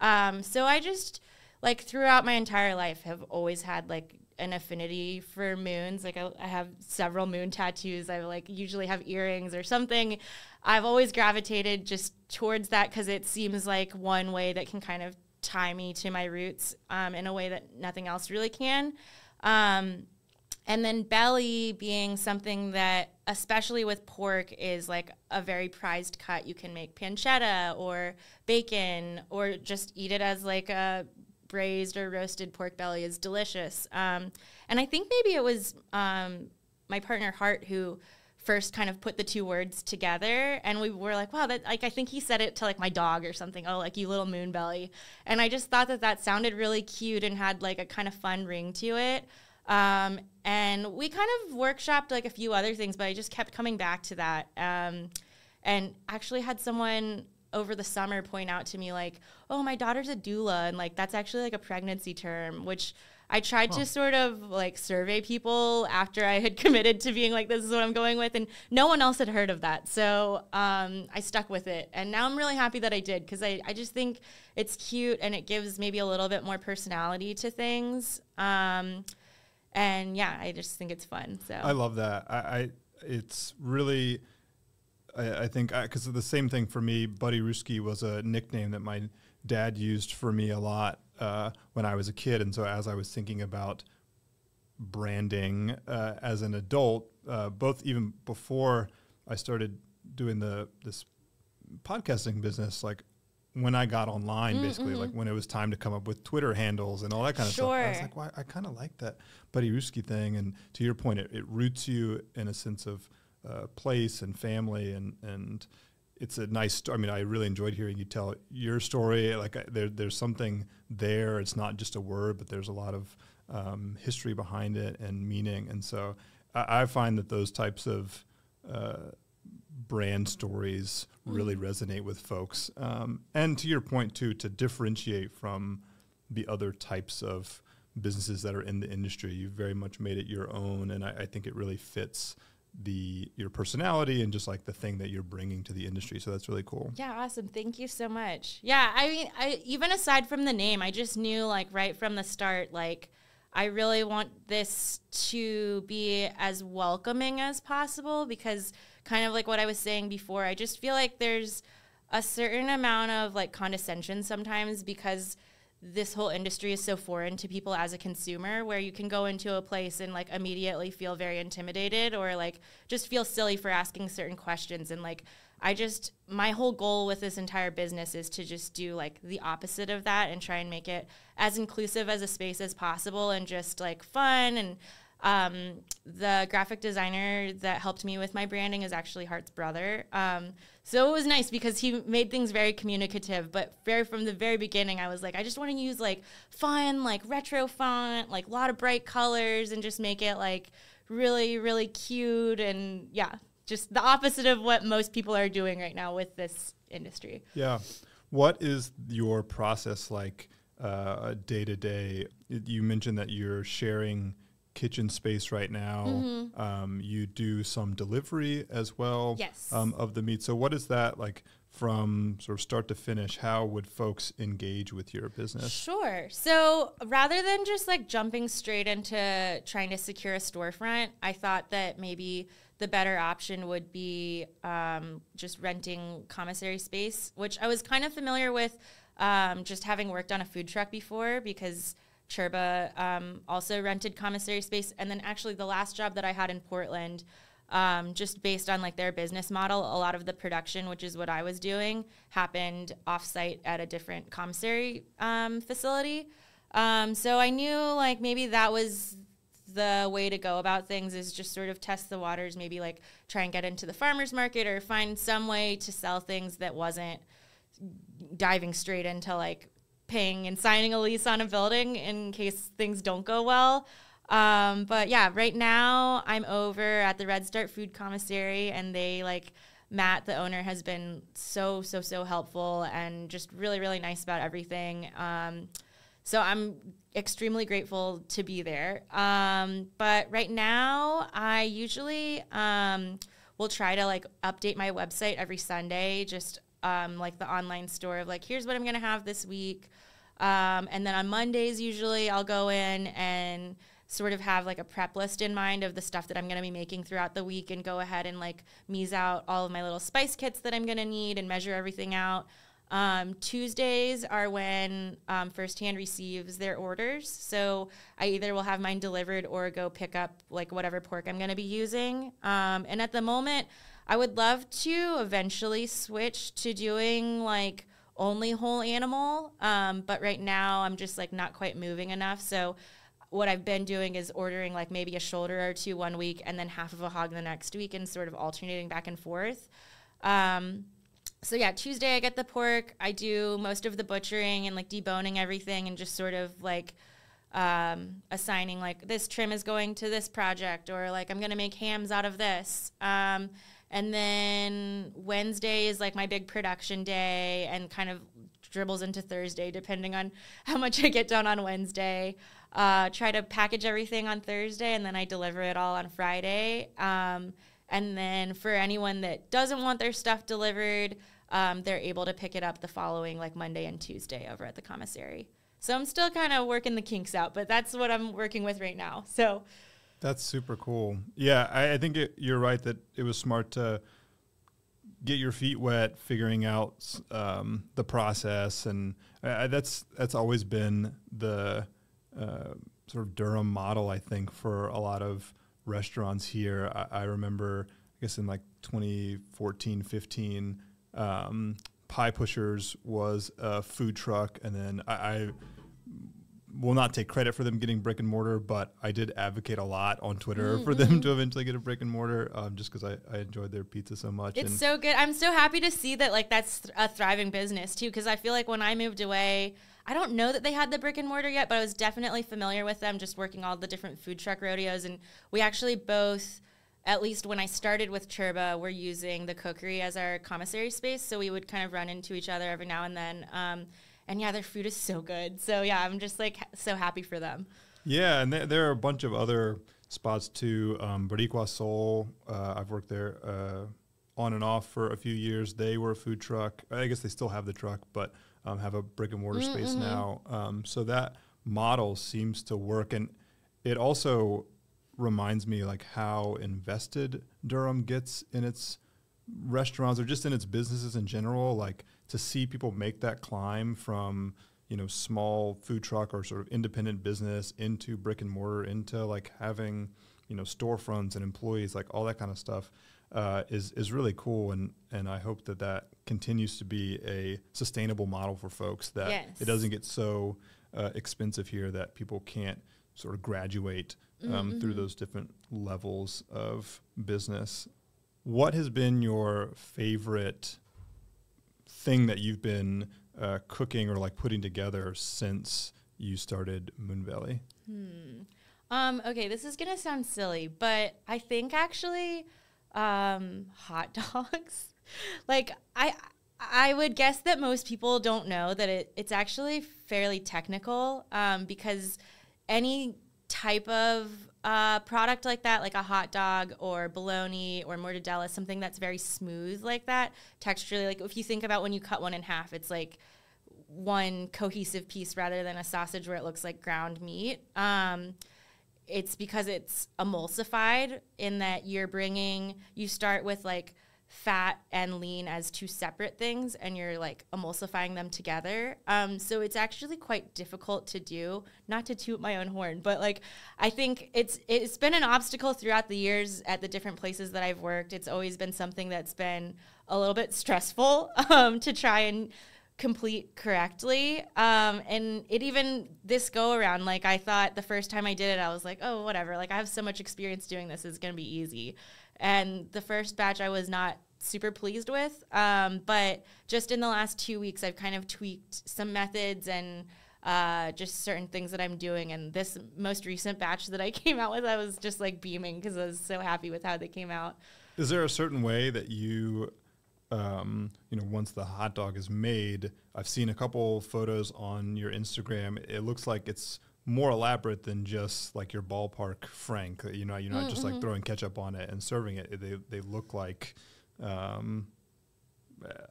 B: um, so I just like throughout my entire life have always had like an affinity for moons. Like I, I, have several moon tattoos. I like usually have earrings or something. I've always gravitated just towards that because it seems like one way that can kind of tie me to my roots um, in a way that nothing else really can. Um, and then belly being something that, especially with pork, is like a very prized cut. You can make pancetta or bacon or just eat it as like a braised or roasted pork belly is delicious. Um, and I think maybe it was um, my partner Hart who first kind of put the two words together and we were like wow that like i think he said it to like my dog or something. Oh like you little moon belly. And i just thought that that sounded really cute and had like a kind of fun ring to it. Um, and we kind of workshopped like a few other things, but I just kept coming back to that. Um, and actually had someone over the summer point out to me like, "Oh, my daughter's a doula," and like that's actually like a pregnancy term, which I tried huh. to sort of like survey people after I had [laughs] committed to being like, "This is what I'm going with," and no one else had heard of that, so um, I stuck with it, and now I'm really happy that I did because I I just think it's cute and it gives maybe a little bit more personality to things. Um, and yeah, I just think it's fun. So
A: I love that. I, I it's really, I, I think because the same thing for me. Buddy Ruski was a nickname that my dad used for me a lot uh, when I was a kid, and so as I was thinking about branding uh, as an adult, uh, both even before I started doing the this podcasting business, like when I got online, mm, basically, mm-hmm. like when it was time to come up with Twitter handles and all that kind of
B: sure.
A: stuff. I was like, well, I kind of like that Buddy Ruski thing. And to your point, it, it roots you in a sense of uh, place and family, and and it's a nice. I mean, I really enjoyed hearing you tell your story. Like I, there, there's something there. It's not just a word, but there's a lot of um, history behind it and meaning. And so I, I find that those types of uh, brand stories really mm. resonate with folks. Um, and to your point, too, to differentiate from the other types of businesses that are in the industry, you've very much made it your own. And I, I think it really fits the your personality and just like the thing that you're bringing to the industry. So that's really cool.
B: Yeah, awesome. Thank you so much. Yeah, I mean, I even aside from the name, I just knew like right from the start, like I really want this to be as welcoming as possible because, kind of like what I was saying before, I just feel like there's a certain amount of like condescension sometimes because this whole industry is so foreign to people as a consumer where you can go into a place and like immediately feel very intimidated or like just feel silly for asking certain questions. And like I just my whole goal with this entire business is to just do like the opposite of that and try and make it as inclusive as a space as possible and just like fun and um, the graphic designer that helped me with my branding is actually Hart's brother. Um, so it was nice because he made things very communicative. But very from the very beginning, I was like, I just want to use like fun, like retro font, like a lot of bright colors, and just make it like really, really cute. And yeah, just the opposite of what most people are doing right now with this industry.
A: Yeah. What is your process like uh, day to day? You mentioned that you're sharing kitchen space right now. Mm-hmm. Um, you do some delivery as well
B: yes.
A: um, of the meat. So, what is that like from sort of start to finish? How would folks engage with your business?
B: Sure. So, rather than just like jumping straight into trying to secure a storefront, I thought that maybe the better option would be um, just renting commissary space, which I was kind of familiar with um, just having worked on a food truck before because Chirba um, also rented commissary space. And then actually the last job that I had in Portland, um, just based on like their business model, a lot of the production, which is what I was doing, happened offsite at a different commissary um, facility. Um, so I knew like maybe that was the way to go about things is just sort of test the waters, maybe like try and get into the farmer's market or find some way to sell things that wasn't diving straight into like paying and signing a lease on a building in case things don't go well. Um, but yeah, right now I'm over at the Red Start Food Commissary, and they like Matt, the owner, has been so so so helpful and just really really nice about everything. Um, so I'm extremely grateful to be there. Um, but right now, I usually um, will try to like update my website every Sunday, just um, like the online store of like, here's what I'm gonna have this week. Um, and then on Mondays, usually I'll go in and sort of have like a prep list in mind of the stuff that I'm going to be making throughout the week and go ahead and like mise out all of my little spice kits that I'm going to need and measure everything out. Um, Tuesdays are when um, Firsthand receives their orders. So I either will have mine delivered or go pick up like whatever pork I'm going to be using. Um, and at the moment, I would love to eventually switch to doing like only whole animal. Um, but right now, I'm just like not quite moving enough. So what I've been doing is ordering like maybe a shoulder or two one week and then half of a hog the next week and sort of alternating back and forth. Um, so yeah, Tuesday I get the pork. I do most of the butchering and like deboning everything and just sort of like um, assigning like this trim is going to this project or like I'm gonna make hams out of this. Um, and then Wednesday is like my big production day and kind of dribbles into Thursday depending on [laughs] how much I get done on Wednesday. Uh, try to package everything on Thursday and then I deliver it all on Friday. Um, and then for anyone that doesn't want their stuff delivered, um, they're able to pick it up the following like Monday and Tuesday over at the commissary. So I'm still kind of working the kinks out, but that's what I'm working with right now. So
A: that's super cool. Yeah, I, I think it, you're right that it was smart to get your feet wet, figuring out um, the process, and uh, that's that's always been the uh, sort of Durham model. I think for a lot of restaurants here. I, I remember, I guess in like 2014, 15, um, Pie Pushers was a food truck, and then I, I will not take credit for them getting brick and mortar, but I did advocate a lot on Twitter mm-hmm. for them to eventually get a brick and mortar, um, just because I, I enjoyed their pizza so much.
B: It's so good. I'm so happy to see that like that's a thriving business too, because I feel like when I moved away, I don't know that they had the brick and mortar yet, but I was definitely familiar with them, just working all the different food truck rodeos, and we actually both. At least when I started with Chirba, we're using the cookery as our commissary space, so we would kind of run into each other every now and then. Um, and yeah, their food is so good. So yeah, I'm just like so happy for them.
A: Yeah, and th- there are a bunch of other spots too. Um, Boricua Soul, uh, I've worked there uh, on and off for a few years. They were a food truck. I guess they still have the truck, but um, have a brick and mortar mm-hmm. space now. Um, so that model seems to work. And it also reminds me like how invested Durham gets in its restaurants or just in its businesses in general. Like to see people make that climb from you know small food truck or sort of independent business into brick and mortar into like having you know storefronts and employees like all that kind of stuff uh, is is really cool and and I hope that that continues to be a sustainable model for folks that
B: Yes.
A: it doesn't get so uh, expensive here that people can't sort of graduate um, through those different levels of business. What has been your favorite thing that you've been uh, cooking or like putting together since you started Moonbelly?
B: Um, okay, this is gonna sound silly, but I think actually um, hot [laughs] dogs. like I I would guess that most people don't know that it, it's actually fairly technical um, because any type of uh, product like that, like a hot dog or bologna or mortadella, something that's very smooth like that, texturally, like if you think about when you cut one in half, it's like one cohesive piece rather than a sausage where it looks like ground meat. Um, it's because it's emulsified in that you're bringing, you start with like fat and lean as two separate things and you're like emulsifying them together. Um, so it's actually quite difficult to do, not to toot my own horn, but like I think it's it's been an obstacle throughout the years at the different places that I've worked. It's always been something that's been a little bit stressful [laughs] um, to try and complete correctly. Um, and it even this go around, like I thought the first time I did it, I was like, oh, whatever. Like I have so much experience doing this, it's gonna be easy. And the first batch I was not super pleased with. Um, but just in the last two weeks, I've kind of tweaked some methods and uh, just certain things that I'm doing. And this most recent batch that I [laughs] came out with, I was just like beaming because I was so happy with how they came out.
A: Is there a certain way that you, um, you know, once the hot dog is made, I've seen a couple photos on your Instagram. It looks like it's more elaborate than just like your ballpark Frank. You know, you're not just like throwing ketchup on it and serving it. They they look like. Um,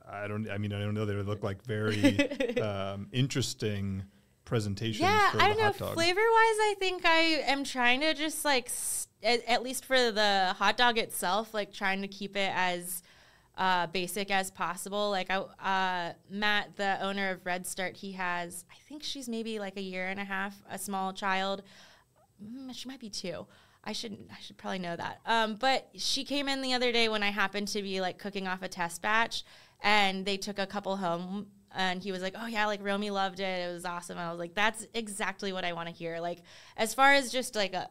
A: I don't. I mean, I don't know. They look like very [laughs] um, interesting presentations.
B: Yeah, I don't know. Flavor wise, I think I am trying to just like, s- at, at least for the hot dog itself, like trying to keep it as uh, basic as possible. Like I, uh, Matt, the owner of Red Start, he has, I think she's maybe like a year and a half, a small child. Mm, she might be two. I should I should probably know that. Um, but she came in the other day when I happened to be like cooking off a test batch, and they took a couple home. And he was like, "Oh yeah, like Romy loved it. It was awesome." I was like, "That's exactly what I want to hear." Like as far as just like a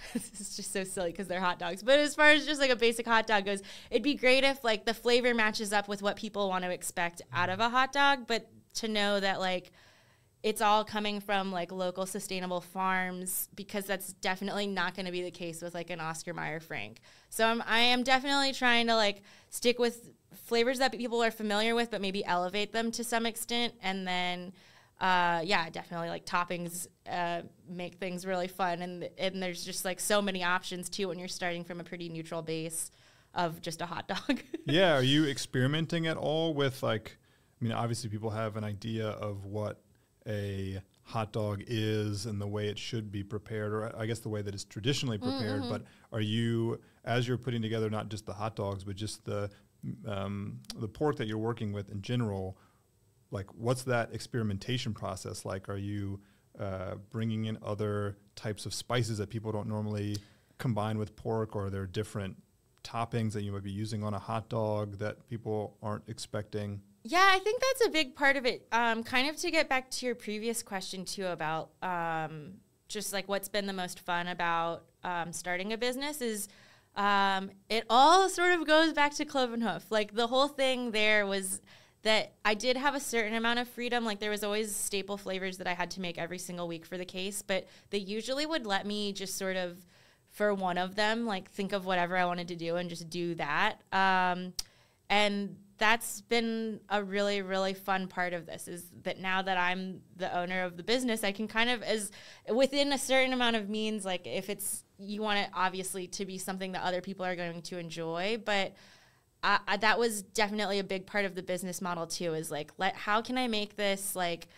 B: [laughs] this is just so silly because they're hot dogs. But as far as just like a basic hot dog goes, it'd be great if like the flavor matches up with what people want to expect out of a hot dog. But to know that like it's all coming from like local sustainable farms because that's definitely not going to be the case with like an Oscar Mayer Frank. So I'm, I am definitely trying to like stick with flavors that people are familiar with, but maybe elevate them to some extent. And then, uh, yeah, definitely like toppings uh, make things really fun. And, and there's just like so many options too when you're starting from a pretty neutral base of just a hot dog. [laughs]
A: yeah, are you experimenting at all with like? I mean, obviously, people have an idea of what a hot dog is and the way it should be prepared, or I guess the way that it's traditionally prepared. But are you, as you're putting together not just the hot dogs, but just the um, the pork that you're working with in general? Like, what's that experimentation process like? Are you uh, bringing in other types of spices that people don't normally combine with pork, or are there different toppings that you might be using on a hot dog that people aren't expecting?
B: Yeah, I think that's a big part of it. Um, kind of to get back to your previous question too about um, just like what's been the most fun about um, starting a business is um, it all sort of goes back to Clove & Hoof. Like the whole thing there was that I did have a certain amount of freedom. Like there was always staple flavors that I had to make every single week for the case, but they usually would let me just sort of for one of them, like think of whatever I wanted to do and just do that. Um, and that's been a really really fun part of this is that now that i'm the owner of the business i can kind of as within a certain amount of means like if it's you want it obviously to be something that other people are going to enjoy but I, I, that was definitely a big part of the business model too is like let how can i make this like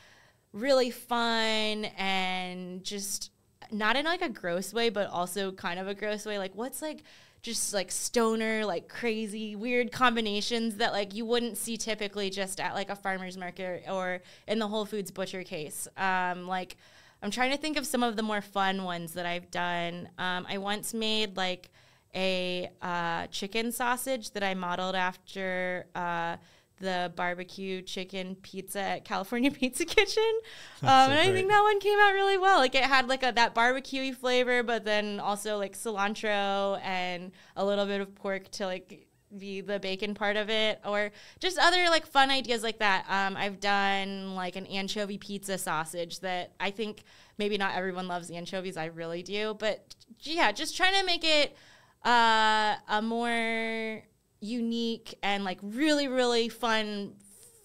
B: really fun and just not in like a gross way, but also kind of a gross way. Like, what's like just like stoner, like crazy, weird combinations that like you wouldn't see typically just at like a farmer's market or in the Whole Foods butcher case. Um, like, I'm trying to think of some of the more fun ones that I've done. Um, I once made like a uh, chicken sausage that I modeled after. Uh, the barbecue chicken pizza at California [laughs] Pizza Kitchen. Um, so and I think that one came out really well. Like it had like a that barbecuey flavor, but then also like cilantro and a little bit of pork to like be the bacon part of it or just other like fun ideas like that. Um, I've done like an anchovy pizza sausage that I think maybe not everyone loves anchovies. I really do, but yeah, just trying to make it uh, a more unique and like really really fun,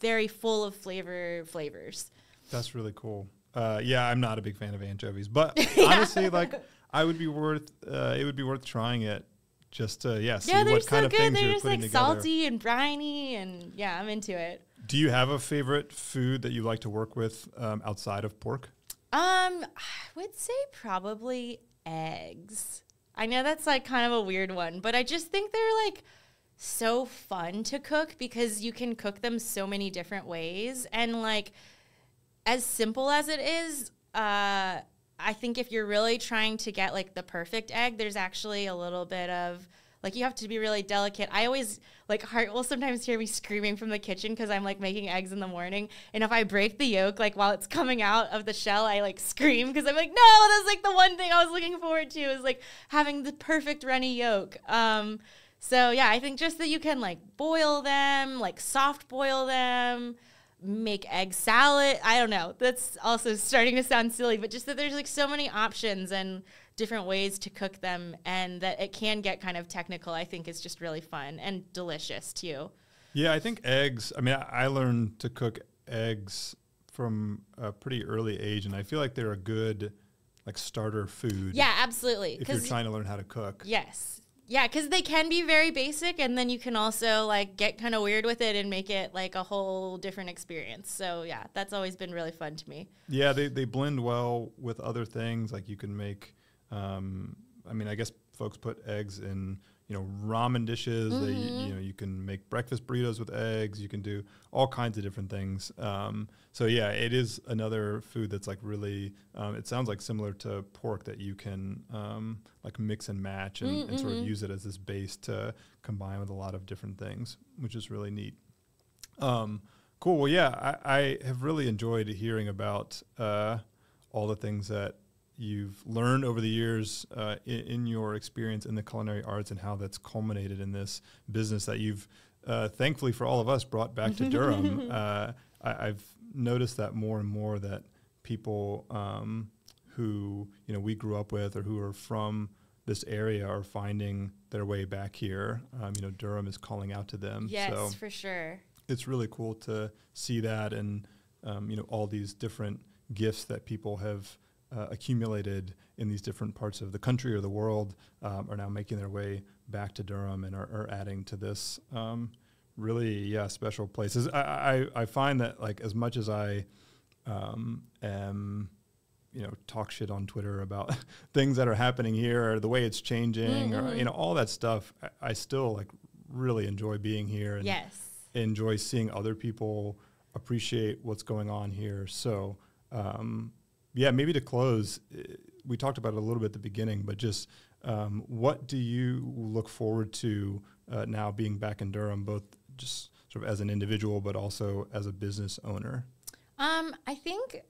B: very full of flavor flavors.
A: That's really cool. Uh, yeah, I'm not a big fan of anchovies, but [laughs] yeah. honestly, like I would be worth uh, it would be worth trying it just to yeah see
B: yeah,
A: what
B: so
A: kind of
B: good.
A: things
B: they're
A: you're
B: just
A: putting
B: like
A: together.
B: salty and briny and yeah, I'm into it.
A: Do you have a favorite food that you like to work with um, outside of pork?
B: Um, I would say probably eggs. I know that's like kind of a weird one, but I just think they're like so fun to cook because you can cook them so many different ways. And like as simple as it is uh i think if you're really trying to get like the perfect egg there's actually a little bit of like you have to be really delicate i always like Hart will sometimes hear me screaming from the kitchen because i'm like making eggs in the morning and if i break the yolk like while it's coming out of the shell i like scream because i'm like no that's like the one thing i was looking forward to is like having the perfect runny yolk um so yeah, I think just that you can like boil them, like soft boil them, make egg salad. I don't know. That's also starting to sound silly, but just that there's like so many options and different ways to cook them and that it can get kind of technical, I think is just really fun and delicious too.
A: Yeah, I think eggs, I mean, I learned to cook eggs from a pretty early age and I feel like they're a good like starter food.
B: Yeah, absolutely.
A: If you're trying to learn how to cook.
B: Yes. Yeah, because they can be very basic, and then you can also like get kind of weird with it and make it like a whole different experience. So yeah, that's always been really fun to me.
A: Yeah, they they blend well with other things. Like you can make, um, I mean, I guess folks put eggs in you know ramen dishes. Mm-hmm. They, you know you can make breakfast burritos with eggs. You can do all kinds of different things. Um, so yeah, it is another food that's like really. Um, it sounds like similar to pork that you can um, like mix and match and, mm-hmm. and, sort of use it as this base to combine with a lot of different things, which is really neat. Um, cool. Well, yeah, I, I, have really enjoyed hearing about uh, all the things that you've learned over the years uh, in, in, your experience in the culinary arts and how that's culminated in this business that you've, uh, thankfully for all of us, brought back to [laughs] Durham. Uh, I, have noticed that more and more that people um, who you know we grew up with or who are from this area are finding their way back here. Um, you know, Durham is calling out to them.
B: Yes, so for sure.
A: It's really cool to see that and um, you know all these different gifts that people have uh, accumulated in these different parts of the country or the world um, are now making their way back to Durham and are, are adding to this um, really yeah special places. I, I, I find that like as much as I um, am you know talk shit on Twitter about [laughs] things that are happening here or the way it's changing mm-hmm. or you know all that stuff, I, I, still like really enjoy being here and
B: yes.
A: enjoy seeing other people appreciate what's going on here. So um, yeah, maybe to close, eh, we talked about it a little bit at the beginning, but just um, what do you look forward to uh, now being back in Durham, both just sort of as an individual, but also as a business owner?
B: Um, I think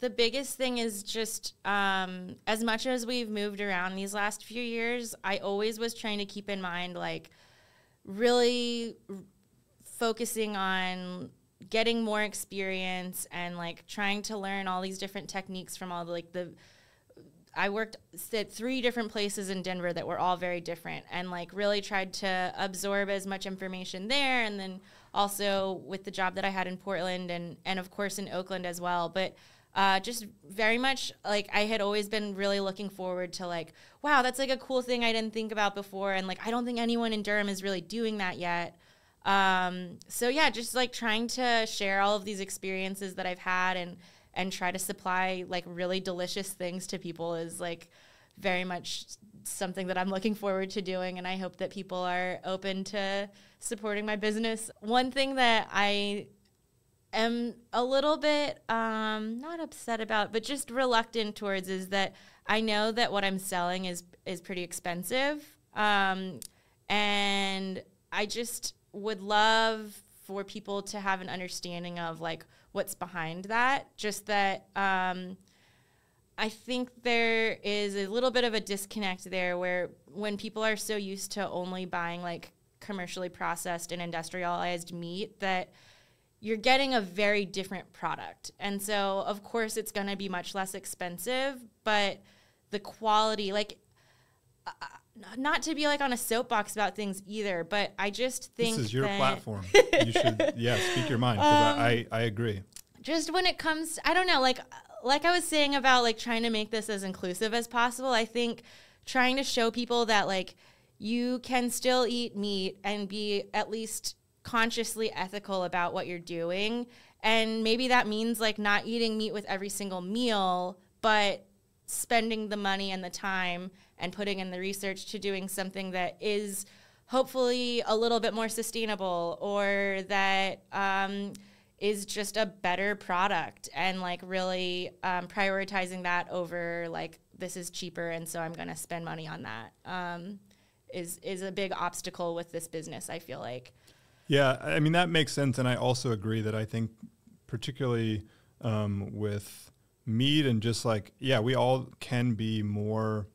B: the biggest thing is just um, as much as we've moved around these last few years, I always was trying to keep in mind like really r- focusing on getting more experience and like trying to learn all these different techniques from all the like the I worked at three different places in Denver that were all very different and like really tried to absorb as much information there and then also with the job that I had in Portland and and of course in Oakland as well. But uh, just very much like I had always been really looking forward to like wow that's like a cool thing I didn't think about before and like I don't think anyone in Durham is really doing that yet um, so yeah, just like trying to share all of these experiences that I've had and and try to supply like really delicious things to people is like very much something that I'm looking forward to doing and I hope that people are open to supporting my business. One thing that I am a little bit um, not upset about, but just reluctant towards is that I know that what I'm selling is is pretty expensive, um, and I just would love for people to have an understanding of like what's behind that. Just that um, I think there is a little bit of a disconnect there where when people are so used to only buying like commercially processed and industrialized meat that you're getting a very different product. And so, of course, it's going to be much less expensive, but the quality, like, not to be like on a soapbox about things either, but I just think
A: this is your platform. [laughs] you should, yeah, speak your mind because um, I, I agree.
B: Just when it comes, I don't know, like, like I was saying about like trying to make this as inclusive as possible. I think trying to show people that like you can still eat meat and be at least consciously ethical about what you're doing. And maybe that means like not eating meat with every single meal, but spending the money and the time and putting in the research to doing something that is hopefully a little bit more sustainable or that um, is just a better product and like really um, prioritizing that over like this is cheaper and so I'm going to spend money on that um, is is a big obstacle with this business. I feel like.
A: Yeah, I mean that makes sense, and I also agree that I think, particularly um, with meat and just like yeah, we all can be more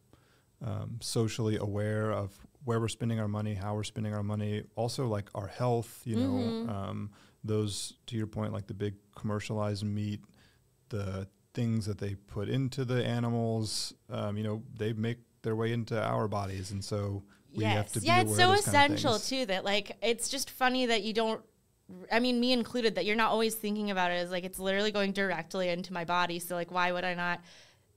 A: um, socially aware of where we're spending our money, how we're spending our money, also like our health. You mm-hmm. know, um, those to your point, like the big commercialized meat, the things that they put into the animals. Um, you know, they make their way into our bodies, and so we yes. have to
B: yeah it's so essential too that like it's just funny that you don't i mean me included that you're not always thinking about it as like it's literally going directly into my body. So like why would i not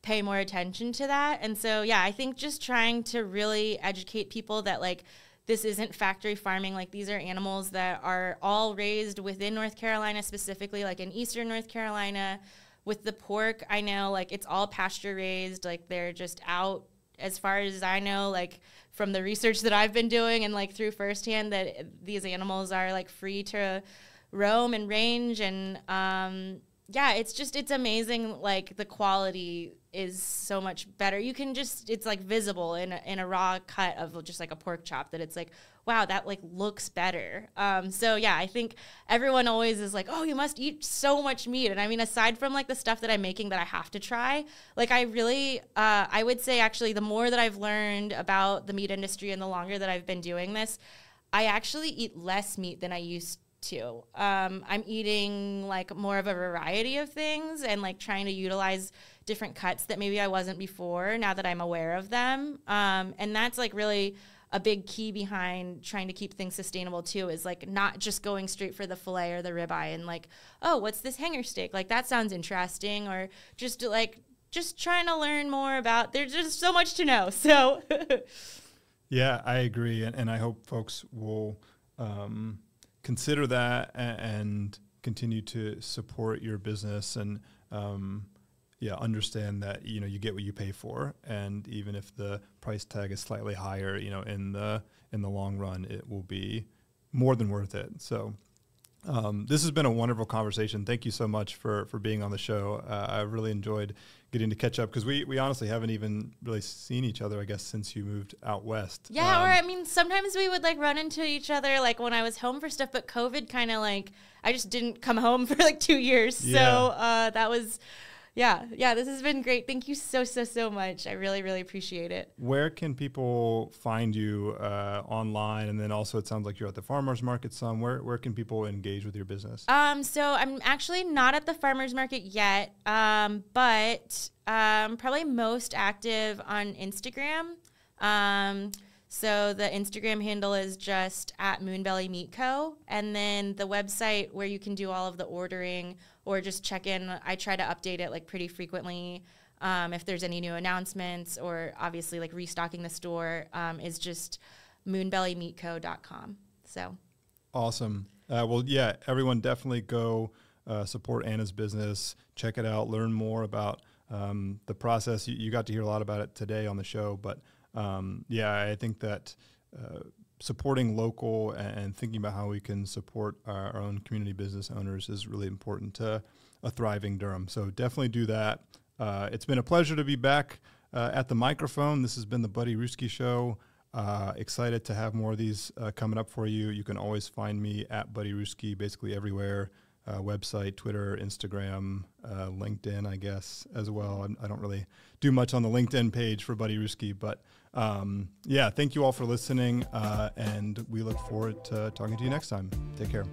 B: pay more attention to that? And so yeah i think just trying to really educate people that like this isn't factory farming. Like these are animals that are all raised within north carolina specifically like in eastern north carolina with the pork. I know like it's all pasture raised. Like they're just out as far as i know like from the research that I've been doing and like through firsthand that these animals are like free to roam and range and um, yeah, it's just it's amazing. Like the quality is so much better. You can just it's like visible in a, in a raw cut of just like a pork chop that it's like wow that like looks better. Um, so yeah, I think everyone always is like oh you must eat so much meat. And I mean aside from like the stuff that I'm making that I have to try, like I really uh, I would say actually the more that I've learned about the meat industry and the longer that I've been doing this, I actually eat less meat than I used too. Um, I'm eating like more of a variety of things and like trying to utilize different cuts that maybe I wasn't before now that I'm aware of them. Um, and that's like really a big key behind trying to keep things sustainable too is like not just going straight for the fillet or the ribeye and like, oh, what's this hanger steak? Like that sounds interesting or just like just trying to learn more about there's just so much to know. [laughs] So
A: Yeah, I agree and, and I hope folks will um, consider that and continue to support your business and um, yeah understand that you know you get what you pay for and even if the price tag is slightly higher you know in the in the long run it will be more than worth it so um, this has been a wonderful conversation. Thank you so much for for being on the show. Uh, I really enjoyed getting to catch up because we we honestly haven't even really seen each other. I guess since you moved out west.
B: Yeah, um, or I mean, sometimes we would like run into each other like when I was home for stuff, but COVID kind of like I just didn't come home [laughs] for like two years, yeah. so uh, that was yeah, yeah, this has been great. Thank you so, so, so much. I really, really appreciate it.
A: Where can people find you uh, online? And then also, it sounds like you're at the farmers market some. Where, where can people engage with your business?
B: Um, so I'm actually not at the farmers market yet, um, but um, probably most active on Instagram. Um, so the Instagram handle is just at Moonbelly Meat Co. And then the website where you can do all of the ordering or just check in. I try to update it like pretty frequently. Um, if there's any new announcements or obviously like restocking the store um, is just moonbellymeatco.com. So
A: awesome. Uh, well, yeah, everyone definitely go uh, support Anna's business. Check it out. Learn more about um, the process. You, you, got to hear a lot about it today on the show, but um, yeah, I think that uh, supporting local and, thinking about how we can support our, our, own community business owners is really important to a thriving Durham. So definitely do that. Uh, it's been a pleasure to be back uh, at the microphone. This has been the Buddy Ruski Show. Uh, excited to have more of these uh, coming up for you. You can always find me at Buddy Ruski basically everywhere uh, website, Twitter, Instagram, uh, LinkedIn, I guess, as well. I, I, don't really do much on the LinkedIn page for Buddy Ruski, but um, yeah, thank you all for listening, uh, and we look forward to talking to you next time. Take care.